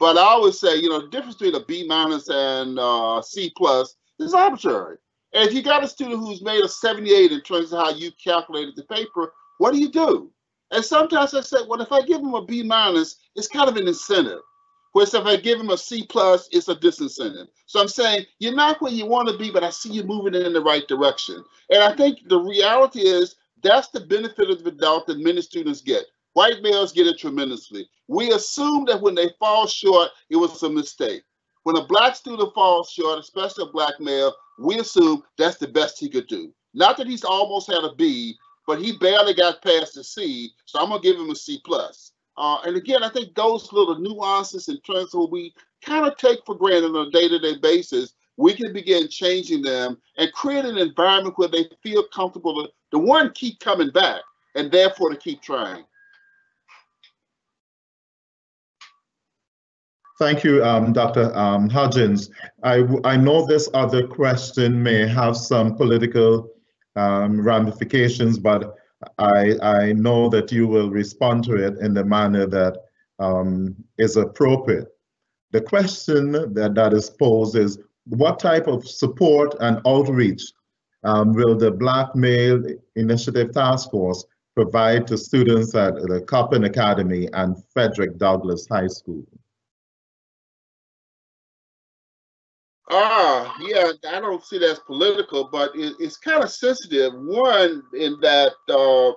[SPEAKER 5] But I always say, you know, the difference between a B minus and uh, C plus is arbitrary. And if you got a student who's made a 78 in terms of how you calculated the paper, what do you do? And sometimes I say, well, if I give them a B minus, it's kind of an incentive. Whereas if I give them a C plus, it's a disincentive. So I'm saying you're not where you want to be, but I see you moving in the right direction. And I think the reality is that's the benefit of the doubt that many students get. White males get it tremendously. We assume that when they fall short, it was a mistake. When a black student falls short, especially a black male, we assume that's the best he could do. Not that he's almost had a B, but he barely got past the C, so I'm gonna give him a C plus. Uh, and again, I think those little nuances and trends what we kind of take for granted on a day-to-day basis, we can begin changing them and create an environment where they feel comfortable to, to one, keep coming back, and therefore to keep trying.
[SPEAKER 1] Thank you, um, Dr. Um, Hudgens. I, I know this other question may have some political um, ramifications, but I, I know that you will respond to it in the manner that um, is appropriate. The question that, that is posed is, what type of support and outreach um, will the Black Male Initiative Task Force provide to students at the Coppin Academy and Frederick Douglass High School?
[SPEAKER 5] Ah, yeah, I don't see that as political, but it, it's kind of sensitive. One, in that uh,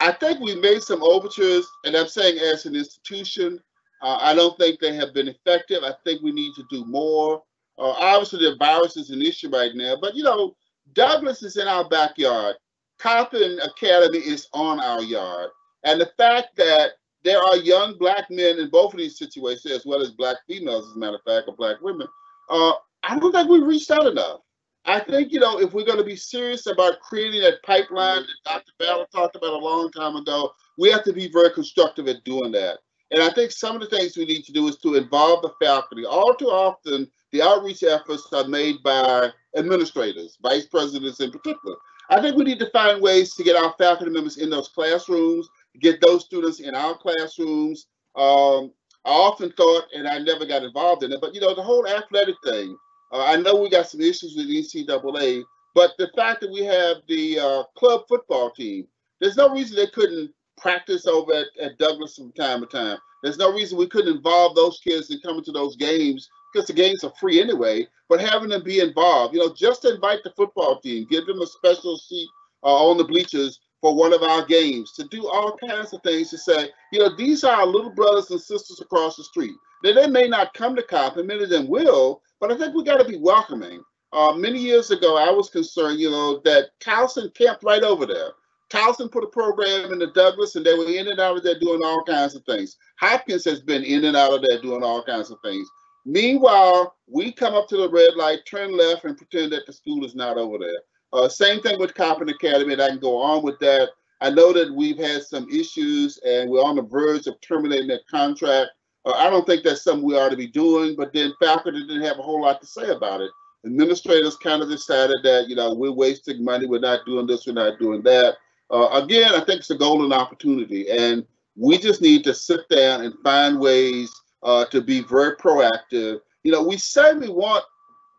[SPEAKER 5] I think we made some overtures, and I'm saying as an institution, uh, I don't think they have been effective. I think we need to do more. Uh, obviously, the virus is an issue right now, but you know, Douglass is in our backyard. Coppin Academy is on our yard. And the fact that there are young black men in both of these situations, as well as black females, as a matter of fact, or black women, uh, I don't think we reached out enough. I think, you know, if we're going to be serious about creating that pipeline that Dr. Ballard talked about a long time ago, we have to be very constructive at doing that. And I think some of the things we need to do is to involve the faculty. All too often, the outreach efforts are made by administrators, vice presidents in particular. I think we need to find ways to get our faculty members in those classrooms, get those students in our classrooms. Um, I often thought, and I never got involved in it, but you know, the whole athletic thing. Uh, I know we got some issues with NCAA, but the fact that we have the uh, club football team, there's no reason they couldn't practice over at, at Douglass from time to time. There's no reason we couldn't involve those kids in coming to those games because the games are free anyway, but having them be involved, you know, just invite the football team, give them a special seat uh, on the bleachers for one of our games, to do all kinds of things to say, you know, these are our little brothers and sisters across the street. Now, they may not come to Coppin, many of them will, but I think we got to be welcoming. Uh, many years ago, I was concerned, you know, that Towson camped right over there. Towson put a program in the Douglass, and they were in and out of there doing all kinds of things. Hopkins has been in and out of there doing all kinds of things. Meanwhile, we come up to the red light, turn left, and pretend that the school is not over there. Uh, same thing with Coppin Academy, and I can go on with that. I know that we've had some issues, and we're on the verge of terminating that contract. Uh, I don't think that's something we ought to be doing, but then faculty didn't have a whole lot to say about it. Administrators kind of decided that, you know, we're wasting money, we're not doing this, we're not doing that. Uh, again, I think it's a golden opportunity, and we just need to sit down and find ways uh, to be very proactive. You know, we say we want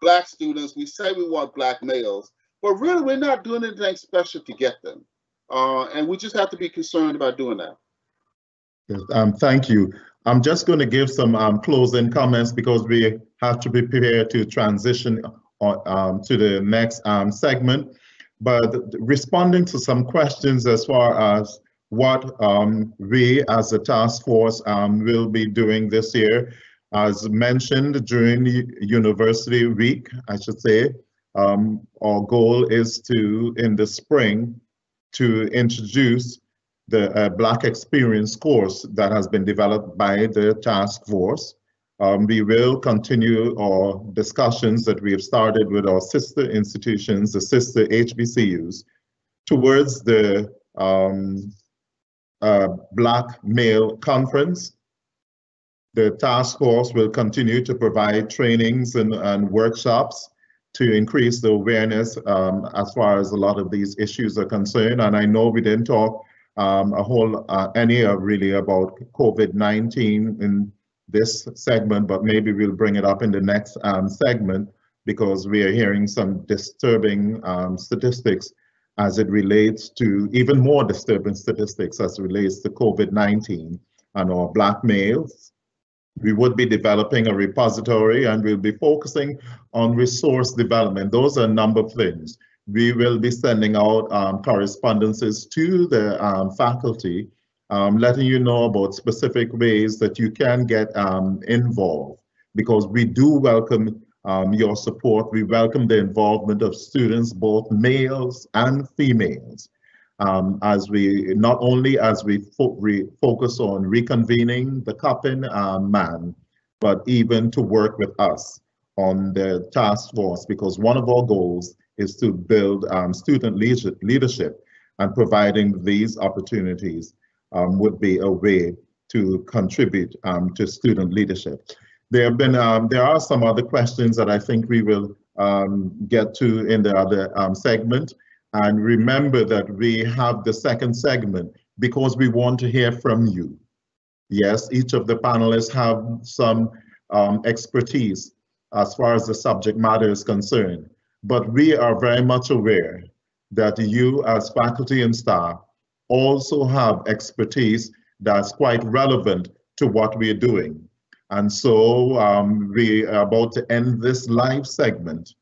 [SPEAKER 5] black students, we say we want black males, but really we're not doing anything special to get them. Uh, and we just have to be concerned about doing that.
[SPEAKER 1] Um, thank you. I'm just going to give some um, closing comments because we have to be prepared to transition on, um, to the next um, segment. But responding to some questions as far as what um, we as a task force um, will be doing this year. As mentioned during university week, I should say, um, our goal is to, in the spring, to introduce the uh, Black Experience course that has been developed by the task force. Um, we will continue our discussions that we have started with our sister institutions, the sister HBCUs, towards the um, uh, Black Male Conference. The task force will continue to provide trainings and, and workshops to increase the awareness um, as far as a lot of these issues are concerned. And I know we didn't talk um, a whole uh, any really about COVID-19 in this segment, but maybe we'll bring it up in the next um, segment because we are hearing some disturbing um, statistics as it relates to even more disturbing statistics as relates to COVID-19 and our black males. We would be developing a repository and we'll be focusing on resource development. Those are a number of things. We will be sending out um, correspondences to the um, faculty, um, letting you know about specific ways that you can get um, involved because we do welcome um, your support. We welcome the involvement of students, both males and females, um, as we not only as we fo focus on reconvening the Coppin uh, man, but even to work with us on the task force, because one of our goals is to build um, student leadership and providing these opportunities um, would be a way to contribute um, to student leadership. There have been, um, there are some other questions that I think we will um, get to in the other um, segment. And remember that we have the second segment because we want to hear from you. Yes, each of the panelists have some um, expertise as far as the subject matter is concerned. But we are very much aware that you as faculty and staff also have expertise that's quite relevant to what we're doing. And so um, we are about to end this live segment.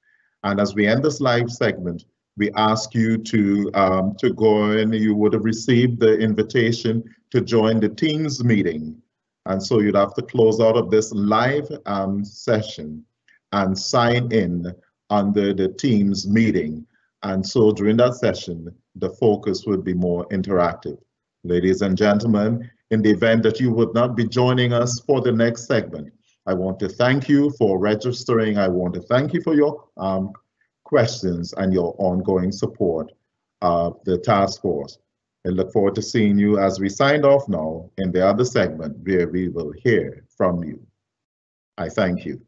[SPEAKER 1] And as we end this live segment, we ask you to, um, to go and you would have received the invitation to join the Teams meeting. And so you'd have to close out of this live um, session and sign in under the Teams meeting. And so during that session, the focus would be more interactive. Ladies and gentlemen, in the event that you would not be joining us for the next segment, I want to thank you for registering. I want to thank you for your um, questions and your ongoing support of the task force. I look forward to seeing you as we signed off now in the other segment where we will hear from you. I thank you.